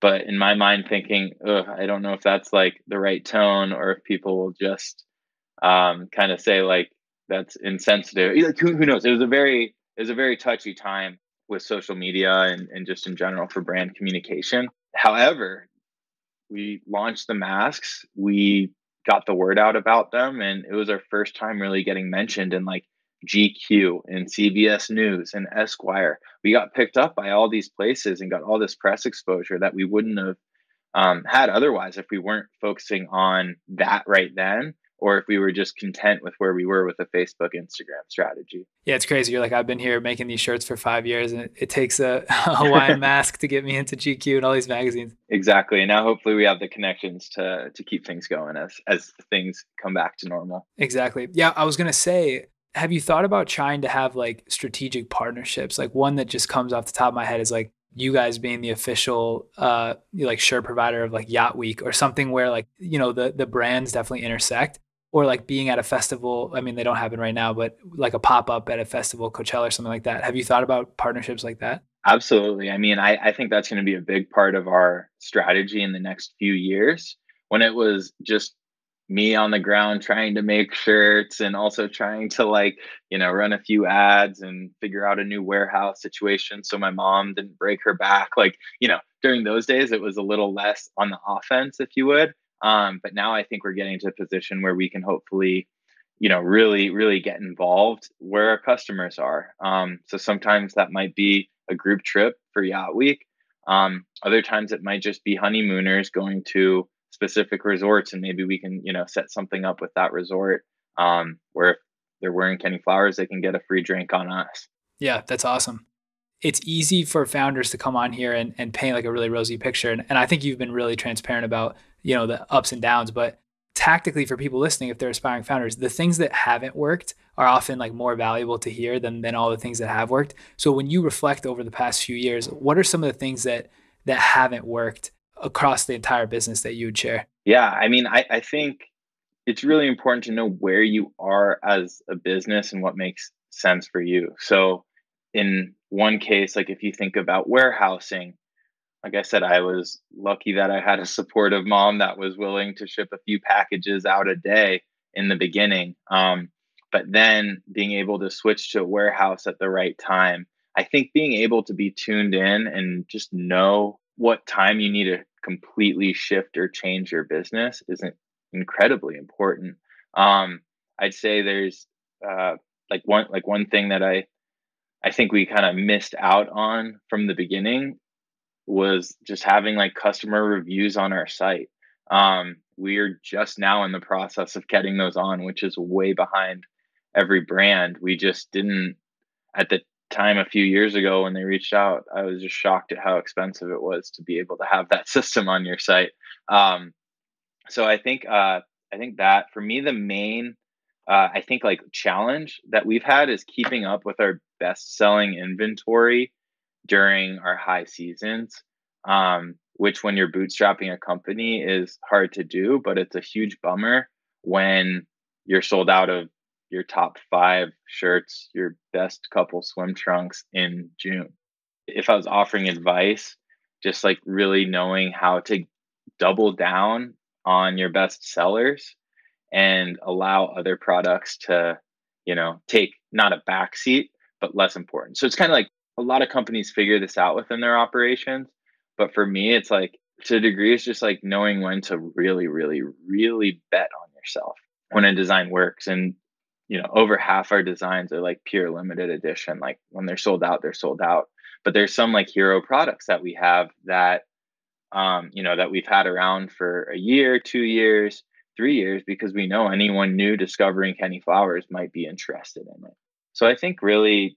but in my mind, thinking, I don't know if that's like the right tone, or if people will just um, kind of say like that's insensitive. Like who, who knows? It was a very it was a very touchy time with social media and, and just in general for brand communication. However, we launched the masks. We got the word out about them, and it was our first time really getting mentioned in like GQ and CBS News and Esquire. We got picked up by all these places and got all this press exposure that we wouldn't have um, had otherwise if we weren't focusing on that right then or if we were just content with where we were with a Facebook, Instagram strategy. Yeah, it's crazy. You're like, I've been here making these shirts for five years, and it, it takes a, a Hawaiian mask to get me into GQ and all these magazines. Exactly. And now hopefully we have the connections to to keep things going as as things come back to normal. Exactly. Yeah, I was gonna say have you thought about trying to have like strategic partnerships? Like one that just comes off the top of my head is like you guys being the official uh like shirt provider of like Yacht Week or something where like you know the the brands definitely intersect or like being at a festival. I mean, they don't happen right now, but like a pop up at a festival, Coachella or something like that. Have you thought about partnerships like that? Absolutely. I mean, I, I think that's going to be a big part of our strategy in the next few years. When it was just me on the ground trying to make shirts and also trying to like you know run a few ads and figure out a new warehouse situation so my mom didn't break her back like you know during those days it was a little less on the offense if you would um, but now i think we're getting to a position where we can hopefully you know really really get involved where our customers are. Um, so sometimes that might be a group trip for yacht week. Um, other times it might just be honeymooners going to specific resorts and maybe we can you know set something up with that resort um, where if they're wearing kenny flowers they can get a free drink on us. Yeah that's awesome. It's easy for founders to come on here and, and paint like a really rosy picture and, and i think you've been really transparent about you know the ups and downs but tactically for people listening if they're aspiring founders the things that haven't worked are often like more valuable to hear than than all the things that have worked so when you reflect over the past few years what are some of the things that that haven't worked across the entire business that you would share? Yeah, I mean, I, I think it's really important to know where you are as a business and what makes sense for you. So, in one case, like if you think about warehousing, like I said, I was lucky that I had a supportive mom that was willing to ship a few packages out a day in the beginning. Um, but then being able to switch to a warehouse at the right time, I think being able to be tuned in and just know what time you need to completely shift or change your business isn't incredibly important. Um, I'd say there's uh, like one like one thing that I I think we kind of missed out on from the beginning was just having like customer reviews on our site. Um, we're just now in the process of getting those on, which is way behind every brand. We just didn't at the time a few years ago when they reached out, I was just shocked at how expensive it was to be able to have that system on your site. Um, so I think uh, I think that for me the main uh, I think like challenge that we've had is keeping up with our best selling inventory during our high seasons. Um, which when you're bootstrapping a company is hard to do, but it's a huge bummer when you're sold out of your top five shirts, your best couple swim trunks in June. If I was offering advice, just like really knowing how to double down on your best sellers and allow other products to, you know, take not a backseat, but less important. So it's kind of like a lot of companies figure this out within their operations. But for me, it's like to a degree, it's just like knowing when to really, really, really bet on yourself when a design works. And you know over half our designs are like pure limited edition like when they're sold out they're sold out but there's some like hero products that we have that um you know that we've had around for a year two years three years because we know anyone new discovering kenny flowers might be interested in it so i think really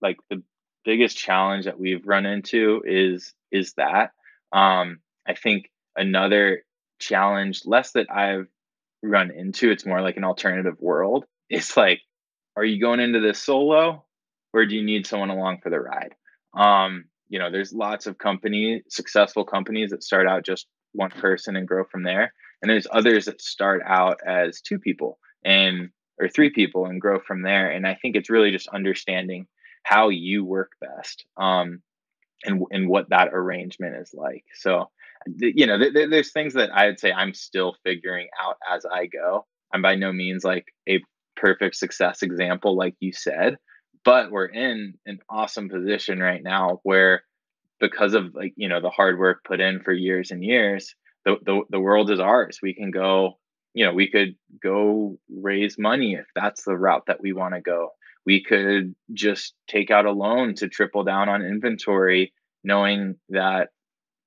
like the biggest challenge that we've run into is is that um i think another challenge less that i've run into it's more like an alternative world it's like, are you going into this solo or do you need someone along for the ride? Um, you know, there's lots of companies, successful companies that start out just one person and grow from there. And there's others that start out as two people and or three people and grow from there. And I think it's really just understanding how you work best um, and and what that arrangement is like. So, you know, th- th- there's things that I would say I'm still figuring out as I go. I'm by no means like a perfect success example, like you said, but we're in an awesome position right now where because of like, you know, the hard work put in for years and years, the, the, the world is ours. We can go, you know, we could go raise money if that's the route that we want to go. We could just take out a loan to triple down on inventory, knowing that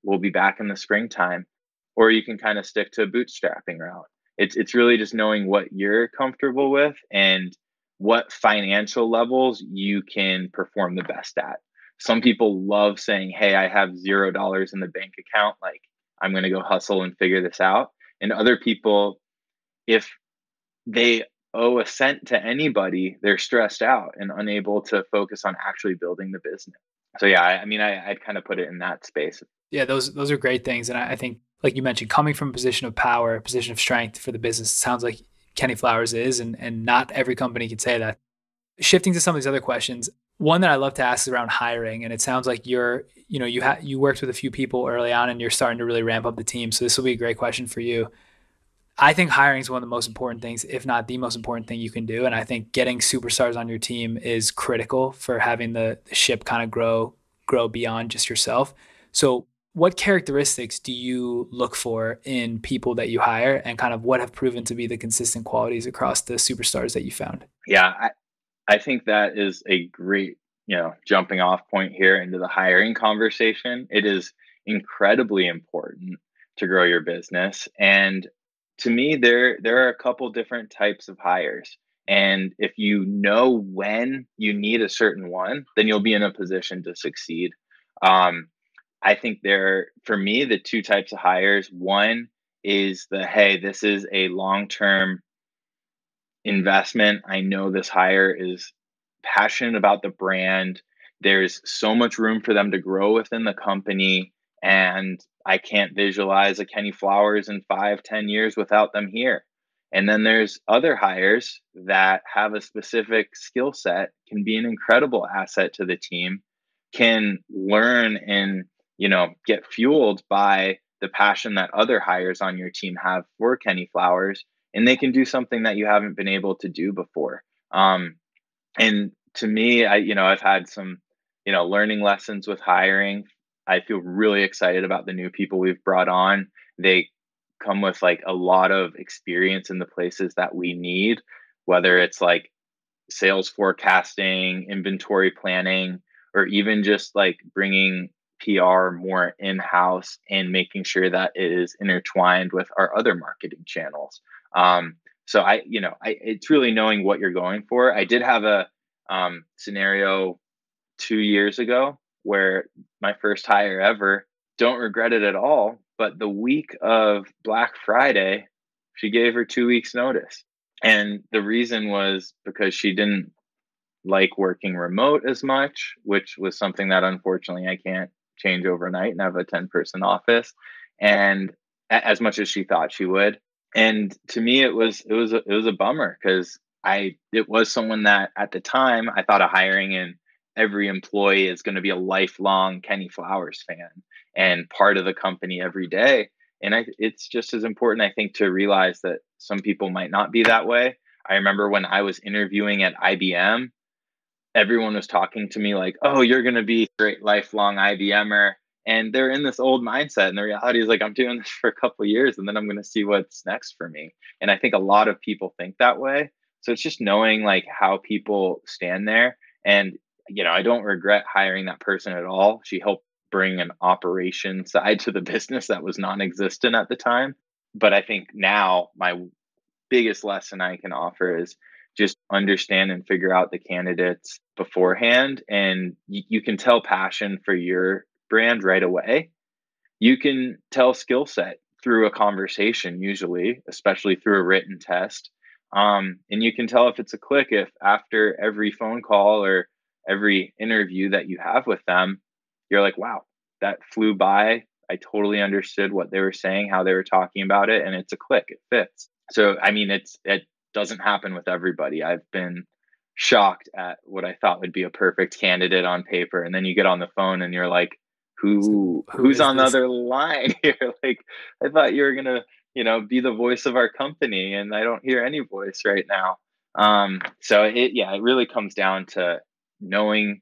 we'll be back in the springtime. Or you can kind of stick to a bootstrapping route it's it's really just knowing what you're comfortable with and what financial levels you can perform the best at. Some people love saying, "Hey, I have zero dollars in the bank account. Like I'm going to go hustle and figure this out." And other people, if they owe a cent to anybody, they're stressed out and unable to focus on actually building the business. So yeah, I, I mean, I, I'd kind of put it in that space. Yeah, those those are great things, and I, I think, like you mentioned, coming from a position of power, a position of strength for the business, sounds like Kenny Flowers is, and and not every company can say that. Shifting to some of these other questions, one that I love to ask is around hiring, and it sounds like you're, you know, you had you worked with a few people early on, and you're starting to really ramp up the team. So this will be a great question for you. I think hiring is one of the most important things, if not the most important thing you can do. And I think getting superstars on your team is critical for having the, the ship kind of grow grow beyond just yourself. So what characteristics do you look for in people that you hire and kind of what have proven to be the consistent qualities across the superstars that you found? Yeah, I, I think that is a great, you know, jumping off point here into the hiring conversation. It is incredibly important to grow your business and to me there there are a couple different types of hires. And if you know when you need a certain one then you'll be in a position to succeed. Um, i think there for me the two types of hires one is the hey this is a long-term investment. I know this hire is passionate about the brand. There's so much room for them to grow within the company. And I can't visualize a Kenny Flowers in five, ten years without them here. And then there's other hires that have a specific skill set, can be an incredible asset to the team, can learn and, you know, get fueled by the passion that other hires on your team have for Kenny Flowers, and they can do something that you haven't been able to do before. Um, and to me, I, you know, I've had some, you know, learning lessons with hiring I feel really excited about the new people we've brought on. They come with like a lot of experience in the places that we need, whether it's like sales forecasting, inventory planning, or even just like bringing PR more in house and making sure that it is intertwined with our other marketing channels. Um, so I, you know, I, it's really knowing what you're going for. I did have a um, scenario two years ago where my first hire ever, don't regret it at all. But the week of Black Friday, she gave her two weeks' notice. And the reason was because she didn't like working remote as much, which was something that unfortunately I can't change overnight and have a 10 person office. And as much as she thought she would. And to me, it was it was a, it was a bummer because I it was someone that at the time I thought of hiring in every employee is going to be a lifelong Kenny Flowers fan and part of the company every day. And I, it's just as important, I think, to realize that some people might not be that way. I remember when I was interviewing at IBM, everyone was talking to me like, "Oh, you're going to be a great lifelong IBMer," and they're in this old mindset. And the reality is like, I'm doing this for a couple years, and then I'm going to see what's next for me. And I think a lot of people think that way. So it's just knowing like how people stand there. And you know, I don't regret hiring that person at all. She helped bring an operation side to the business that was non existent at the time. But I think now my biggest lesson I can offer is just understand and figure out the candidates beforehand. And you, you can tell passion for your brand right away. You can tell skill set through a conversation, usually, especially through a written test. Um, and you can tell if it's a click if after every phone call or every interview that you have with them, you're like, wow, that flew by. I totally understood what they were saying, how they were talking about it, and it's a click. It fits. So, I mean, it's it doesn't happen with everybody. I've been shocked at what I thought would be a perfect candidate on paper, and then you get on the phone and you're like, who, who who's on this? the other line here? like, I thought you were gonna, you know, be the voice of our company, and I don't hear any voice right now. Um, so it yeah, it really comes down to knowing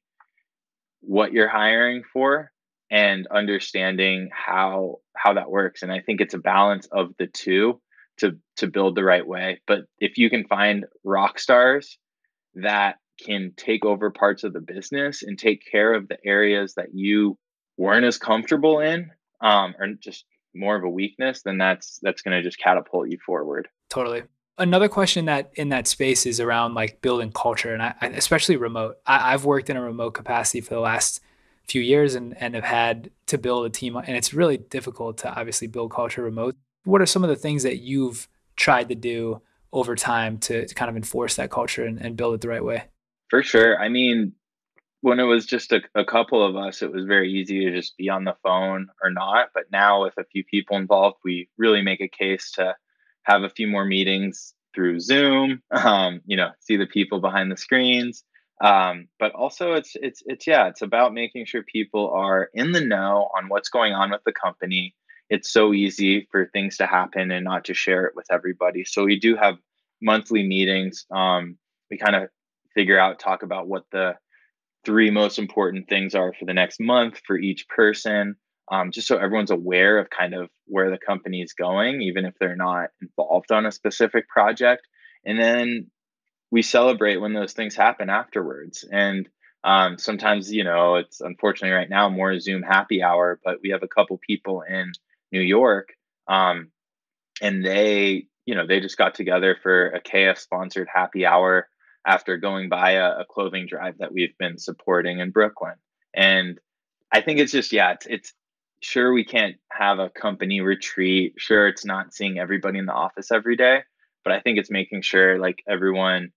what you're hiring for and understanding how how that works. And i think it's a balance of the two to to build the right way. But if you can find rock stars that can take over parts of the business and take care of the areas that you weren't as comfortable in um, or just more of a weakness then that's that's going to just catapult you forward. Totally another question that in that space is around like building culture and I, especially remote I, have worked in a remote capacity for the last few years and, and have had to build a team and it's really difficult to obviously build culture remote what are some of the things that you've tried to do over time to, to kind of enforce that culture and, and build it the right way? For sure. I mean, when it was just a, a couple of us, it was very easy to just be on the phone or not. But now, with a few people involved, we really make a case to have a few more meetings through Zoom. Um, you know, see the people behind the screens. Um, but also, it's it's it's yeah, it's about making sure people are in the know on what's going on with the company. It's so easy for things to happen and not to share it with everybody. So we do have monthly meetings. Um, we kind of figure out, talk about what the three most important things are for the next month for each person, um, just so everyone's aware of kind of where the company is going, even if they're not involved on a specific project. And then we celebrate when those things happen afterwards. And um, sometimes, you know, it's unfortunately right now more Zoom happy hour, but we have a couple people in New York, um, and they, you know, they just got together for a KF sponsored happy hour after going by a, a, clothing drive that we've been supporting in Brooklyn. And I think it's just, yeah, it's, it's sure we can't have a company retreat. Sure, it's not seeing everybody in the office every day, but I think it's making sure like everyone,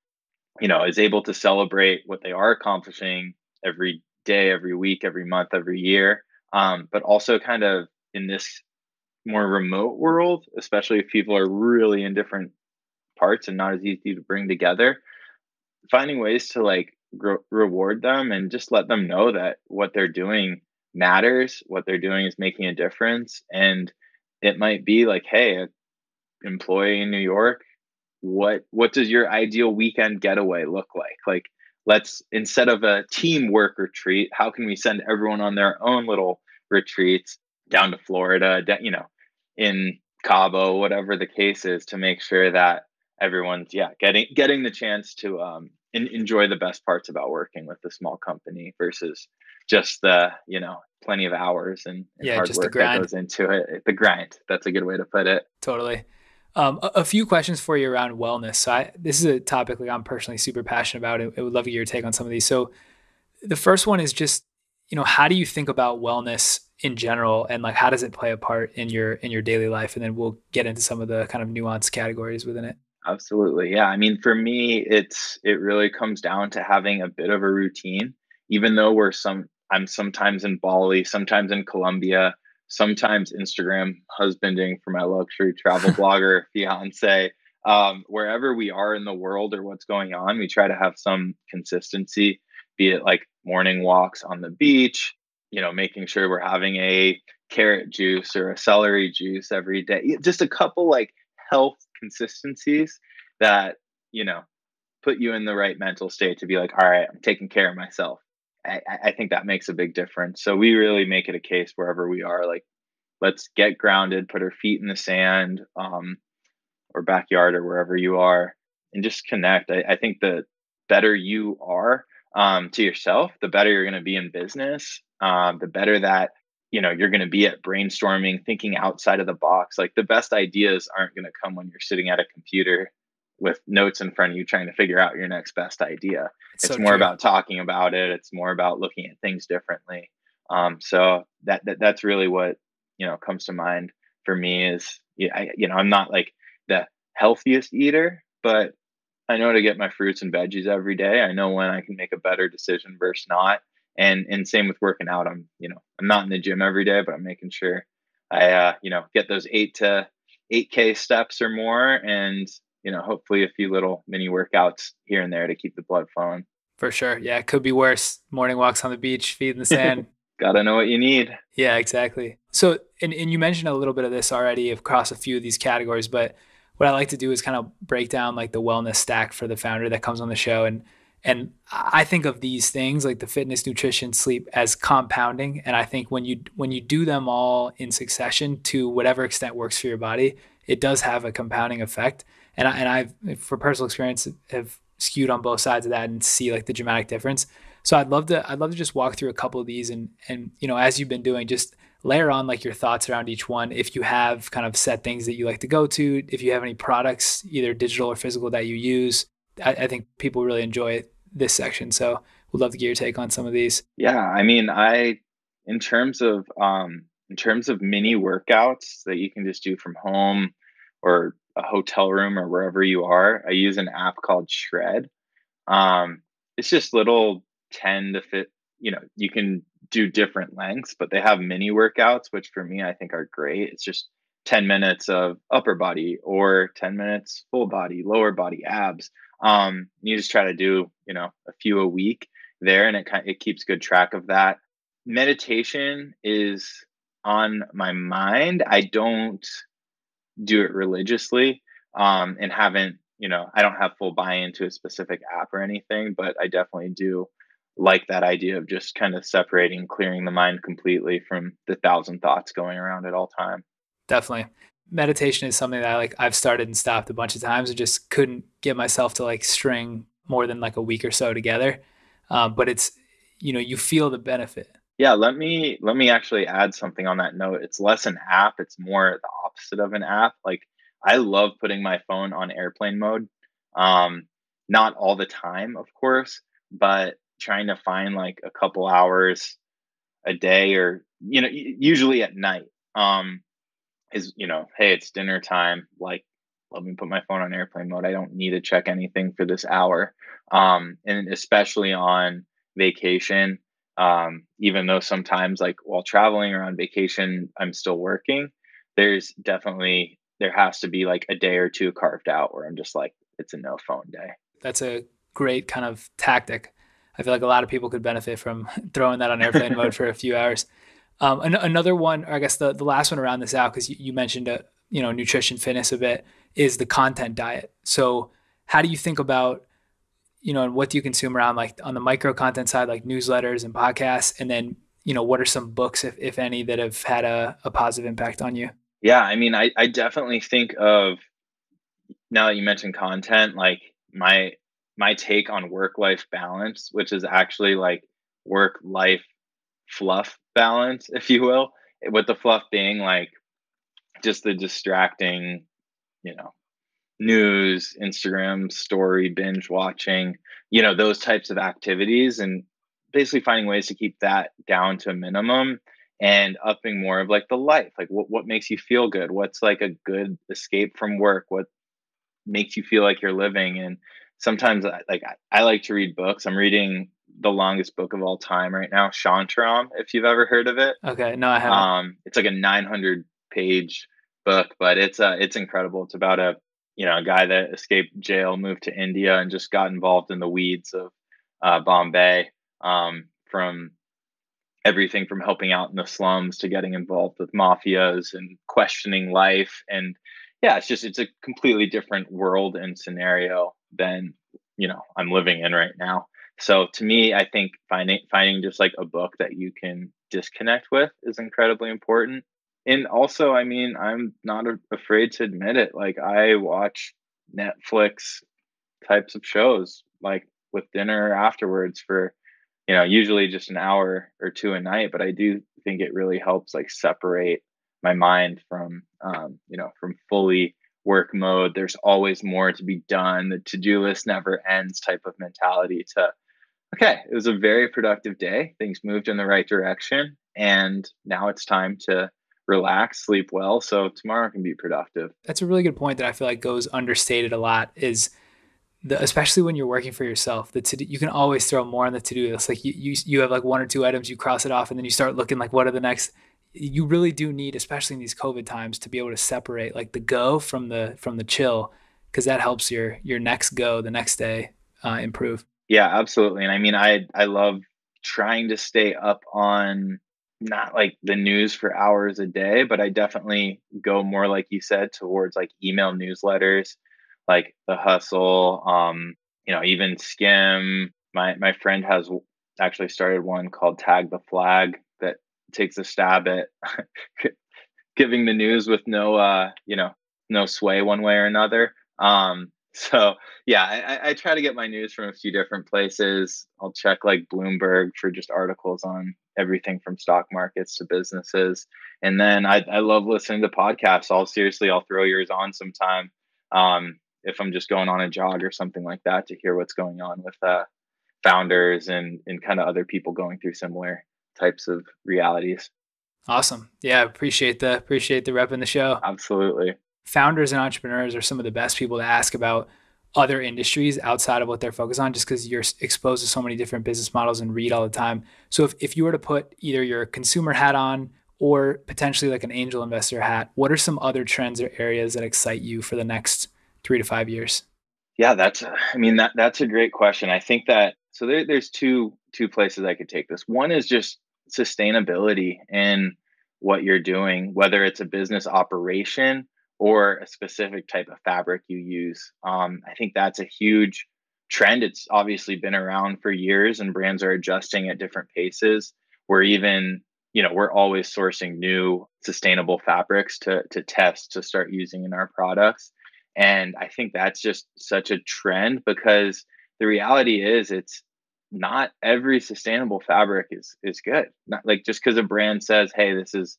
you know, is able to celebrate what they are accomplishing every day, every week, every month, every year. Um, but also kind of in this more remote world, especially if people are really in different parts and not as easy to bring together finding ways to like gr- reward them and just let them know that what they're doing matters what they're doing is making a difference and it might be like hey employee in new york what what does your ideal weekend getaway look like? Like let's instead of a teamwork retreat how can we send everyone on their own little retreats down to florida you know in cabo whatever the case is to make sure that everyone's yeah getting getting the chance to um in, enjoy the best parts about working with a small company versus just the you know plenty of hours and, and yeah, hard just work the grind. that goes into it. The grind that's a good way to put it. Totally. Um, a, a, few questions for you around wellness. So I, this is a topic like i'm personally super passionate about I, I would love to get your take on some of these. So the first one is just you know how do you think about wellness in general and like how does it play a part in your in your daily life? And then we'll get into some of the kind of nuanced categories within it Absolutely. Yeah. I mean, for me, it's it really comes down to having a bit of a routine. Even though we're some I'm sometimes in Bali, sometimes in Colombia, sometimes Instagram husbanding for my luxury travel blogger fiance. Um, wherever we are in the world or what's going on, we try to have some consistency, be it like morning walks on the beach, you know, making sure we're having a carrot juice or a celery juice every day. Just a couple like health consistencies that you know put you in the right mental state to be like all right i'm taking care of myself. I, I think that makes a big difference. So we really make it a case wherever we are like let's get grounded put our feet in the sand um, or backyard or wherever you are and just connect. I, I think the better you are um, to yourself the better you're going to be in business um, the better that you know you're going to be at brainstorming thinking outside of the box like the best ideas aren't going to come when you're sitting at a computer with notes in front of you trying to figure out your next best idea. It's, it's so more true. about talking about it. It's more about looking at things differently. Um, so that, that that's really what you know comes to mind for me is yeah, I, you know i'm not like the healthiest eater but i know to get my fruits and veggies every day. I know when i can make a better decision versus not and and same with working out. I'm you know i'm not in the gym every day but i'm making sure i uh you know get those eight to 8k steps or more and you know hopefully a few little mini workouts here and there to keep the blood flowing. For sure. Yeah it could be worse. Morning walks on the beach feet in the sand. Gotta know what you need. Yeah exactly. So and, and you mentioned a little bit of this already across a few of these categories but what i like to do is kind of break down like the wellness stack for the founder that comes on the show and and I think of these things like the fitness, nutrition, sleep as compounding. And I think when you when you do them all in succession to whatever extent works for your body, it does have a compounding effect. And I, and I've for personal experience have skewed on both sides of that and see like the dramatic difference. So I'd love to I'd love to just walk through a couple of these and and you know as you've been doing just layer on like your thoughts around each one. If you have kind of set things that you like to go to, if you have any products either digital or physical that you use, I, I think people really enjoy it this section. So we'd love to get your take on some of these. Yeah, I mean, I in terms of um in terms of mini workouts that you can just do from home or a hotel room or wherever you are, I use an app called Shred. Um, it's just little 10 to fit, you know, you can do different lengths, but they have mini workouts, which for me, I think are great. It's just 10 minutes of upper body or 10 minutes full body, lower body abs. Um, you just try to do, you know, a few a week there and it kind it keeps good track of that. Meditation is on my mind. I don't do it religiously um, and haven't, you know, I don't have full buy into a specific app or anything, but I definitely do like that idea of just kind of separating, clearing the mind completely from the thousand thoughts going around at all time. Definitely. Meditation is something that I like I've started and stopped a bunch of times and just couldn't get myself to like string more than like a week or so together. Um, but it's you know, you feel the benefit. Yeah, let me let me actually add something on that note. It's less an app, it's more the opposite of an app. Like I love putting my phone on airplane mode. Um, not all the time, of course, but trying to find like a couple hours a day or you know usually at night um is you know hey it's dinner time like let me put my phone on airplane mode. I don't need to check anything for this hour. Um and especially on vacation um even though sometimes like while traveling or on vacation i'm still working there's definitely there has to be like a day or two carved out where i'm just like it's a no phone day. That's a great kind of tactic. I feel like a lot of people could benefit from throwing that on airplane mode for a few hours. Um, an- another one, or I guess the, the last one around this out, because you, you, mentioned, uh, you know, nutrition fitness a bit, is the content diet. So how do you think about, you know, and what do you consume around like on the micro content side, like newsletters and podcasts? And then, you know, what are some books, if, if any, that have had a, a positive impact on you? Yeah. I mean, I, I definitely think of, now that you mentioned content, like my my take on work life balance, which is actually like work life fluff balance, if you will, with the fluff being like just the distracting, you know, news, Instagram story, binge watching, you know, those types of activities and basically finding ways to keep that down to a minimum and upping more of like the life. Like what, what makes you feel good? What's like a good escape from work? What makes you feel like you're living? And sometimes I, like I, I, like to read books. I'm reading the longest book of all time right now, Shantaram, if you've ever heard of it. Okay, no, I haven't. Um, it's like a 900 page book, but it's uh, it's incredible. It's about a you know a guy that escaped jail, moved to India, and just got involved in the weeds of uh, Bombay. Um, from everything from helping out in the slums to getting involved with mafias and questioning life and yeah it's just it's a completely different world and scenario than you know I'm living in right now. So to me, I think finding finding just like a book that you can disconnect with is incredibly important. And also, I mean, I'm not a- afraid to admit it. Like I watch Netflix types of shows, like with dinner afterwards for, you know, usually just an hour or two a night. But I do think it really helps like separate my mind from, um, you know, from fully work mode. There's always more to be done. The to do list never ends type of mentality to, okay, it was a very productive day. Things moved in the right direction. And now it's time to relax, sleep well. So tomorrow can be productive. That's a really good point that I feel like goes understated a lot is the, especially when you're working for yourself, the to-do, you can always throw more on the to do list. Like you, you, you have like one or two items, you cross it off, and then you start looking like what are the next you really do need, especially in these COVID times, to be able to separate like the go from the from the chill, because that helps your your next go the next day uh, improve. Yeah, absolutely. And I mean, I I love trying to stay up on not like the news for hours a day, but I definitely go more like you said towards like email newsletters, like the hustle, um, you know, even Skimm. My my friend has actually started one called Tag the Flag that takes a stab at giving the news with no uh you know no sway one way or another um so yeah I, I try to get my news from a few different places i'll check like bloomberg for just articles on everything from stock markets to businesses and then i, I love listening to podcasts i'll seriously i'll throw yours on sometime um if i'm just going on a jog or something like that to hear what's going on with uh founders and and kind of other people going through similar types of realities. Awesome. Yeah, appreciate the appreciate the rep in the show. Absolutely. Founders and entrepreneurs are some of the best people to ask about other industries outside of what they're focused on just because you're exposed to so many different business models and read all the time. So if, if you were to put either your consumer hat on or potentially like an angel investor hat, what are some other trends or areas that excite you for the next three to five years? Yeah, that's I mean that that's a great question. I think that so there, there's two two places I could take this. One is just sustainability and what you're doing, whether it's a business operation or a specific type of fabric you use. Um, I think that's a huge trend. It's obviously been around for years, and brands are adjusting at different paces. We're even, you know, we're always sourcing new sustainable fabrics to to test to start using in our products. And I think that's just such a trend because the reality is it's not every sustainable fabric is is good. Not like just because a brand says, "Hey, this is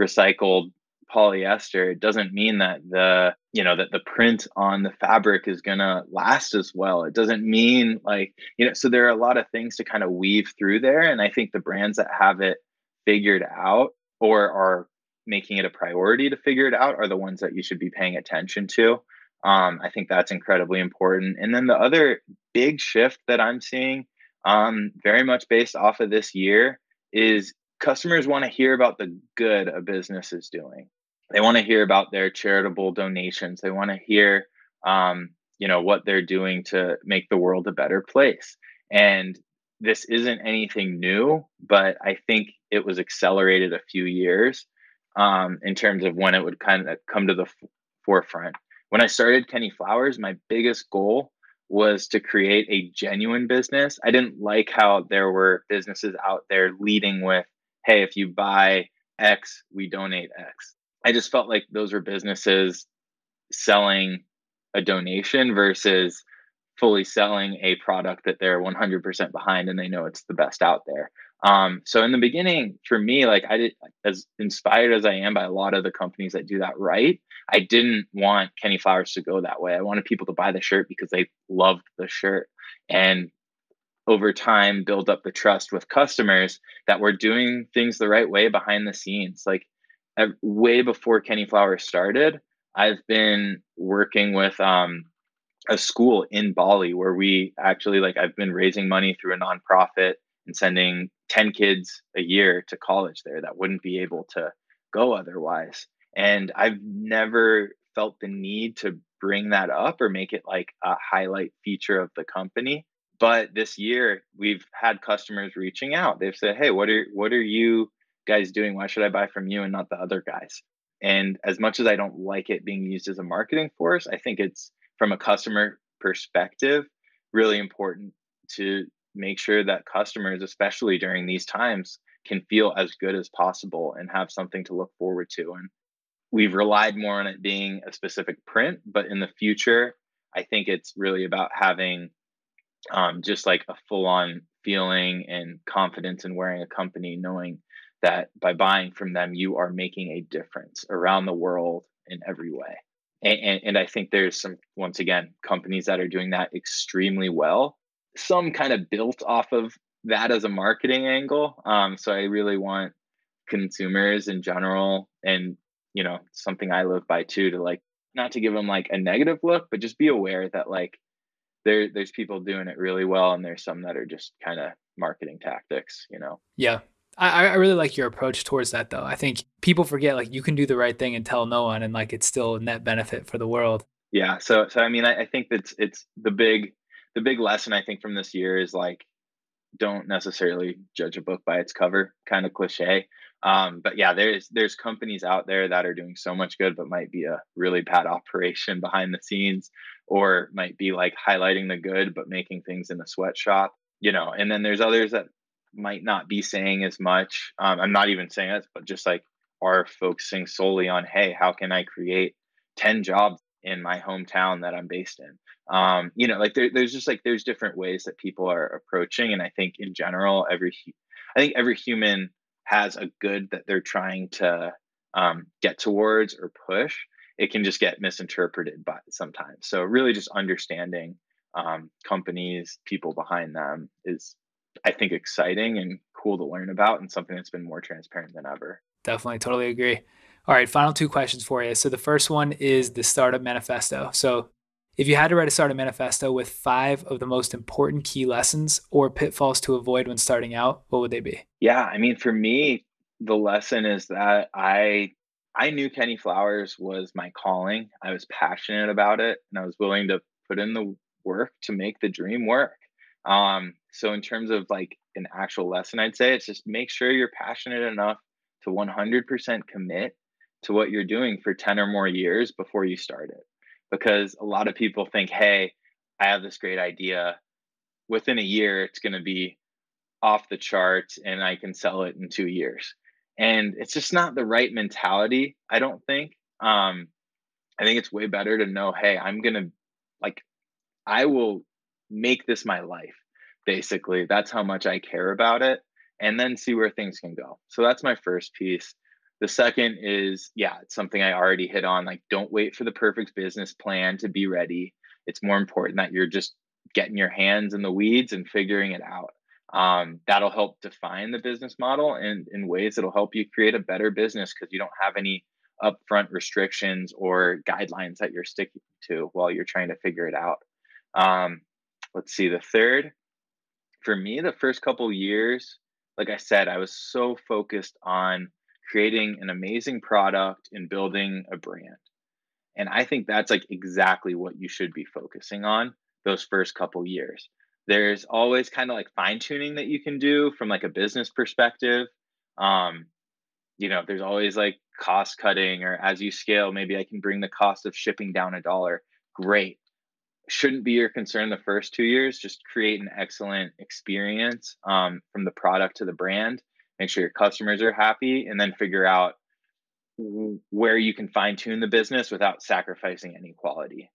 recycled polyester," it doesn't mean that the you know that the print on the fabric is gonna last as well. It doesn't mean like you know. So there are a lot of things to kind of weave through there, and I think the brands that have it figured out or are making it a priority to figure it out are the ones that you should be paying attention to. Um, I think that's incredibly important. And then the other big shift that I'm seeing um, very much based off of this year is customers want to hear about the good a business is doing. They want to hear about their charitable donations. They want to hear, um, you know, what they're doing to make the world a better place. And this isn't anything new, but I think it was accelerated a few years um, in terms of when it would kind of come to the f- forefront. When I started Kenny Flowers, my biggest goal was to create a genuine business. I didn't like how there were businesses out there leading with, hey, if you buy X, we donate X. I just felt like those were businesses selling a donation versus fully selling a product that they're 100% behind and they know it's the best out there. Um, so in the beginning, for me, like I did, as inspired as I am by a lot of the companies that do that right, I didn't want Kenny Flowers to go that way. I wanted people to buy the shirt because they loved the shirt, and over time, build up the trust with customers that we're doing things the right way behind the scenes. Like way before Kenny Flowers started, I've been working with um, a school in Bali where we actually like I've been raising money through a nonprofit and sending 10 kids a year to college there that wouldn't be able to go otherwise. And I've never felt the need to bring that up or make it like a highlight feature of the company. But this year we've had customers reaching out. They've said, "Hey, what are what are you guys doing? Why should I buy from you and not the other guys?" And as much as I don't like it being used as a marketing force, I think it's from a customer perspective really important to make sure that customers, especially during these times, can feel as good as possible and have something to look forward to. And we've relied more on it being a specific print, but in the future, I think it's really about having um, just like a full on feeling and confidence in wearing a company, knowing that by buying from them, you are making a difference around the world in every way. And, and, and I think there's some, once again, companies that are doing that extremely well some kind of built off of that as a marketing angle. Um, so I really want consumers in general, and you know, something I live by too, to like not to give them like a negative look, but just be aware that like there there's people doing it really well, and there's some that are just kind of marketing tactics. You know. Yeah. I, I really like your approach towards that though. I think people forget like you can do the right thing and tell no one and like it's still a net benefit for the world. Yeah. So so I mean I, I think that's it's the big the big lesson I think from this year is like don't necessarily judge a book by its cover, kind of cliche. Um, but yeah, there's there's companies out there that are doing so much good, but might be a really bad operation behind the scenes, or might be like highlighting the good but making things in a sweatshop, you know. And then there's others that might not be saying as much. Um, I'm not even saying this, but just like are focusing solely on, hey, how can I create ten jobs in my hometown that I'm based in? um, you know like there, there's just like there's different ways that people are approaching and i think in general every i think every human has a good that they're trying to um, get towards or push it can just get misinterpreted by sometimes so really just understanding um, companies people behind them is i think exciting and cool to learn about and something that's been more transparent than ever definitely totally agree All right, final two questions for you. So the first one is the startup manifesto. So if you had to write a startup manifesto with five of the most important key lessons or pitfalls to avoid when starting out, what would they be? Yeah, I mean, for me, the lesson is that I I knew Kenny Flowers was my calling. I was passionate about it, and I was willing to put in the work to make the dream work. Um, so in terms of like an actual lesson, I'd say it's just make sure you're passionate enough to 100% commit to what you're doing for 10 or more years before you start it. Because a lot of people think, hey, I have this great idea. Within a year, it's going to be off the charts and I can sell it in two years. And it's just not the right mentality, I don't think. Um, I think it's way better to know, hey, I'm going to, like, I will make this my life, basically. That's how much I care about it. And then see where things can go. So that's my first piece. The second is, yeah, it's something I already hit on. Like, don't wait for the perfect business plan to be ready. It's more important that you're just getting your hands in the weeds and figuring it out. Um, that'll help define the business model and in ways that'll help you create a better business because you don't have any upfront restrictions or guidelines that you're sticking to while you're trying to figure it out. Um, let's see, the third, for me, the first couple years, like I said, I was so focused on creating an amazing product and building a brand. And I think that's like exactly what you should be focusing on those first couple years. There's always kind of like fine tuning that you can do from like a business perspective. Um, you know, there's always like cost cutting, or as you scale, maybe I can bring the cost of shipping down a dollar. Great. Shouldn't be your concern the first two years. Just create an excellent experience um, from the product to the brand make sure your customers are happy, and then figure out where you can fine tune the business without sacrificing any quality.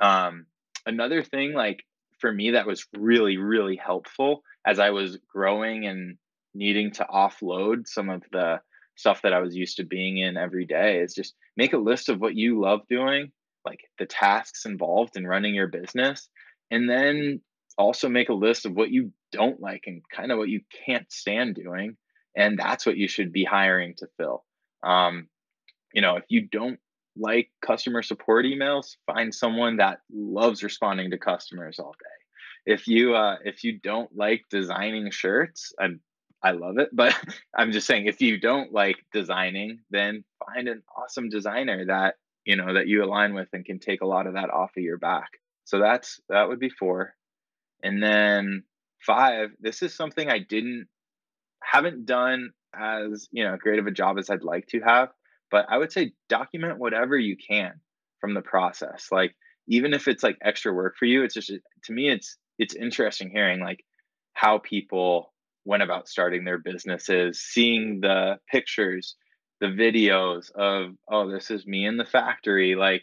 Um, another thing, like for me, that was really, really helpful as I was growing and needing to offload some of the stuff that I was used to being in every day is just make a list of what you love doing, like the tasks involved in running your business, and then also make a list of what you don't like and kind of what you can't stand doing and that's what you should be hiring to fill. Um, you know if you don't like customer support emails find someone that loves responding to customers all day. If you uh, if you don't like designing shirts i i love it but i'm just saying if you don't like designing then find an awesome designer that you know that you align with and can take a lot of that off of your back so that's that would be four and then five, this is something I didn't haven't done as you know great of a job as I'd like to have, but I would say document whatever you can from the process. Like even if it's like extra work for you, it's just to me it's it's interesting hearing like how people went about starting their businesses, seeing the pictures, the videos of oh this is me in the factory, like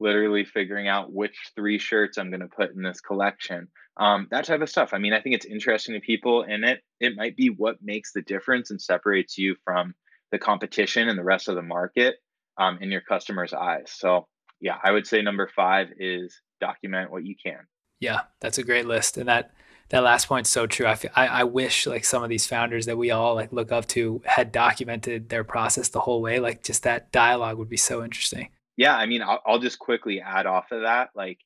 literally figuring out which three shirts I'm going to put in this collection. Um, that type of stuff. I mean, I think it's interesting to people, and it it might be what makes the difference and separates you from the competition and the rest of the market um, in your customers' eyes. So, yeah, I would say number five is document what you can. Yeah, that's a great list, and that that last point's so true. I, feel, I I wish like some of these founders that we all like look up to had documented their process the whole way. Like just that dialogue would be so interesting yeah, I mean, I'll, I'll, just quickly add off of that. Like,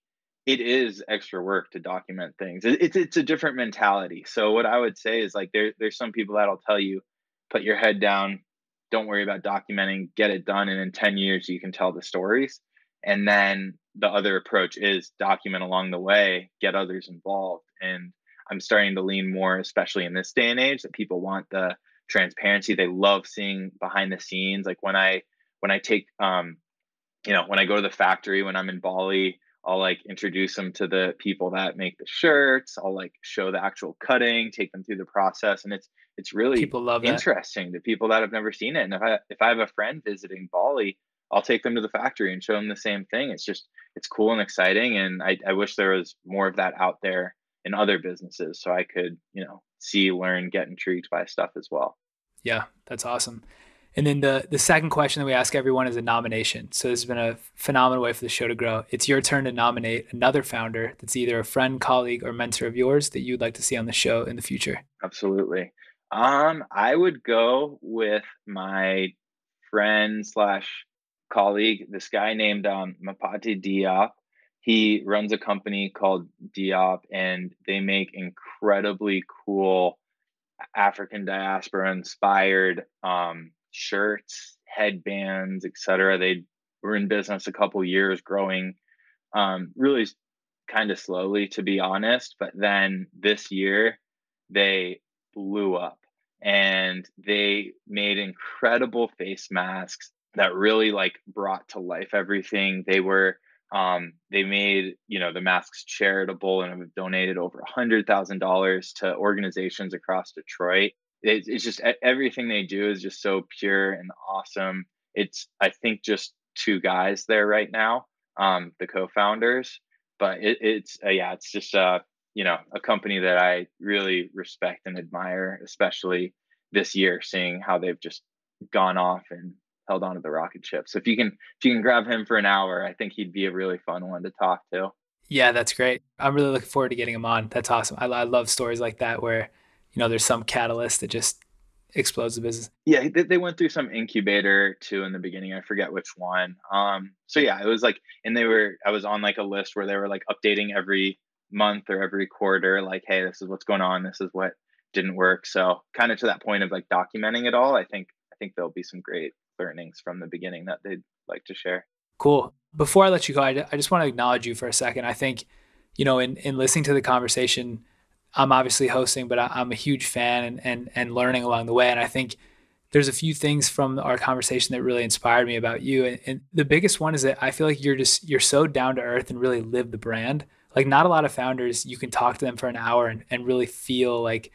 it is extra work to document things. It, it's it's a different mentality. So what I would say is like there there's some people that'll tell you, put your head down, don't worry about documenting, get it done, and in ten years you can tell the stories. And then the other approach is document along the way, get others involved. And I'm starting to lean more, especially in this day and age, that people want the transparency. They love seeing behind the scenes. Like when I when I take um, you know, when I go to the factory when I'm in Bali, I'll like introduce them to the people that make the shirts. I'll like show the actual cutting, take them through the process, and it's it's really people love interesting that. to people that have never seen it. And if I if I have a friend visiting Bali, I'll take them to the factory and show them the same thing. It's just it's cool and exciting, and I, I wish there was more of that out there in other businesses, so I could you know see, learn, get intrigued by stuff as well. Yeah, that's awesome. And then the the second question that we ask everyone is a nomination. So this has been a phenomenal way for the show to grow. It's your turn to nominate another founder that's either a friend, colleague, or mentor of yours that you'd like to see on the show in the future. Absolutely. Um, I would go with my friend slash colleague, this guy named um, Mapate Diop. He runs a company called Diop, and they make incredibly cool African diaspora inspired um, shirts, headbands, etc. They were in business a couple years, growing um, really kind of slowly, to be honest. But then this year, they blew up and they made incredible face masks that really like brought to life everything they were um, they made you know the masks charitable and have donated over a hundred thousand dollars to organizations across detroit. It, it's just everything they do is just so pure and awesome. It's i think just two guys there right now um, the co-founders but it, it's uh, yeah it's just uh you know a company that i really respect and admire especially this year seeing how they've just gone off and held on to the rocket ship. So if you can if you can grab him for an hour i think he'd be a really fun one to talk to. Yeah that's great. I'm really looking forward to getting him on. That's awesome. I, I love stories like that where you know there's some catalyst that just explodes the business. Yeah they, they went through some incubator too in the beginning. I forget which one. Um so yeah it was like and they were i was on like a list where they were like updating every month or every quarter like hey this is what's going on. This is what didn't work. So kind of to that point of like documenting it all i think i think there'll be some great learnings from the beginning that they'd like to share. Cool. Before i let you go i, I just want to acknowledge you for a second. I think you know in in listening to the conversation i'm obviously hosting but I, am a huge fan and, and and learning along the way. And i think there's a few things from our conversation that really inspired me about you. And, and the biggest one is that i feel like you're just you're so down to earth and really live the brand. Like not a lot of founders you can talk to them for an hour and, and really feel like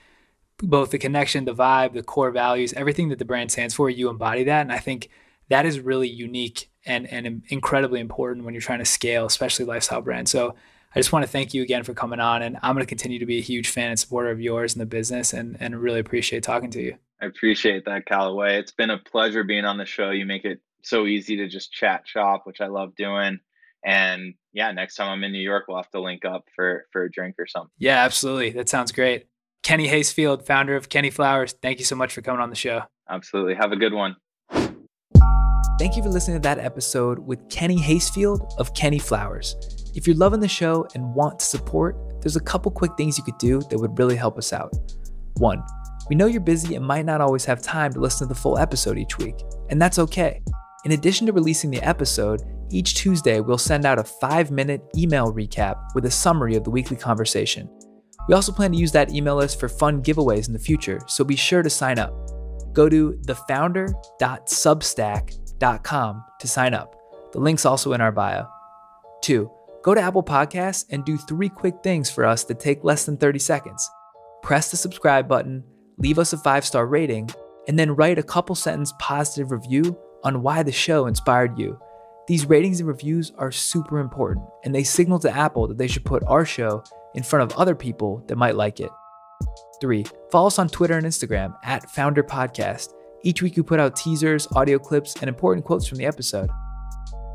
both the connection the vibe the core values everything that the brand stands for you embody that and i think that is really unique and and incredibly important when you're trying to scale especially lifestyle brands so i just want to thank you again for coming on and i'm going to continue to be a huge fan and supporter of yours and the business and and really appreciate talking to you i appreciate that Kallaway it's been a pleasure being on the show you make it so easy to just chat shop which i love doing and yeah, next time I'm in New York, we'll have to link up for for a drink or something. Yeah, absolutely. That sounds great. Kenny Haisfield, founder of Kenny Flowers. Thank you so much for coming on the show. Absolutely. Have a good one. Thank you for listening to that episode with Kenny Haisfield of Kenny Flowers. If you're loving the show and want to support, there's a couple quick things you could do that would really help us out. One, we know you're busy and might not always have time to listen to the full episode each week, and that's okay. In addition to releasing the episode, each Tuesday, we'll send out a five minute email recap with a summary of the weekly conversation. We also plan to use that email list for fun giveaways in the future, so be sure to sign up. Go to thefounder.substack.com to sign up. The link's also in our bio. Two, go to Apple Podcasts and do three quick things for us that take less than 30 seconds. Press the subscribe button, leave us a five star rating, and then write a couple sentence positive review on why the show inspired you. These ratings and reviews are super important, and they signal to Apple that they should put our show in front of other people that might like it. Three, follow us on Twitter and Instagram at Founder Podcast. Each week we put out teasers, audio clips, and important quotes from the episode.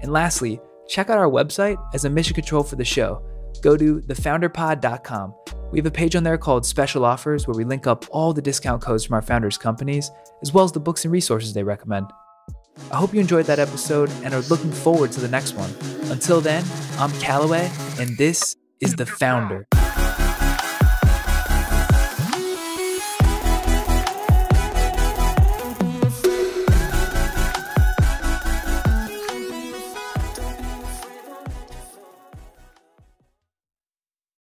And lastly, check out our website as a mission control for the show. Go to thefounderpod.com. We have a page on there called Special Offers where we link up all the discount codes from our founders' companies, as well as the books and resources they recommend. I hope you enjoyed that episode and are looking forward to the next one. Until then, I'm Kallaway, and this is The Founder.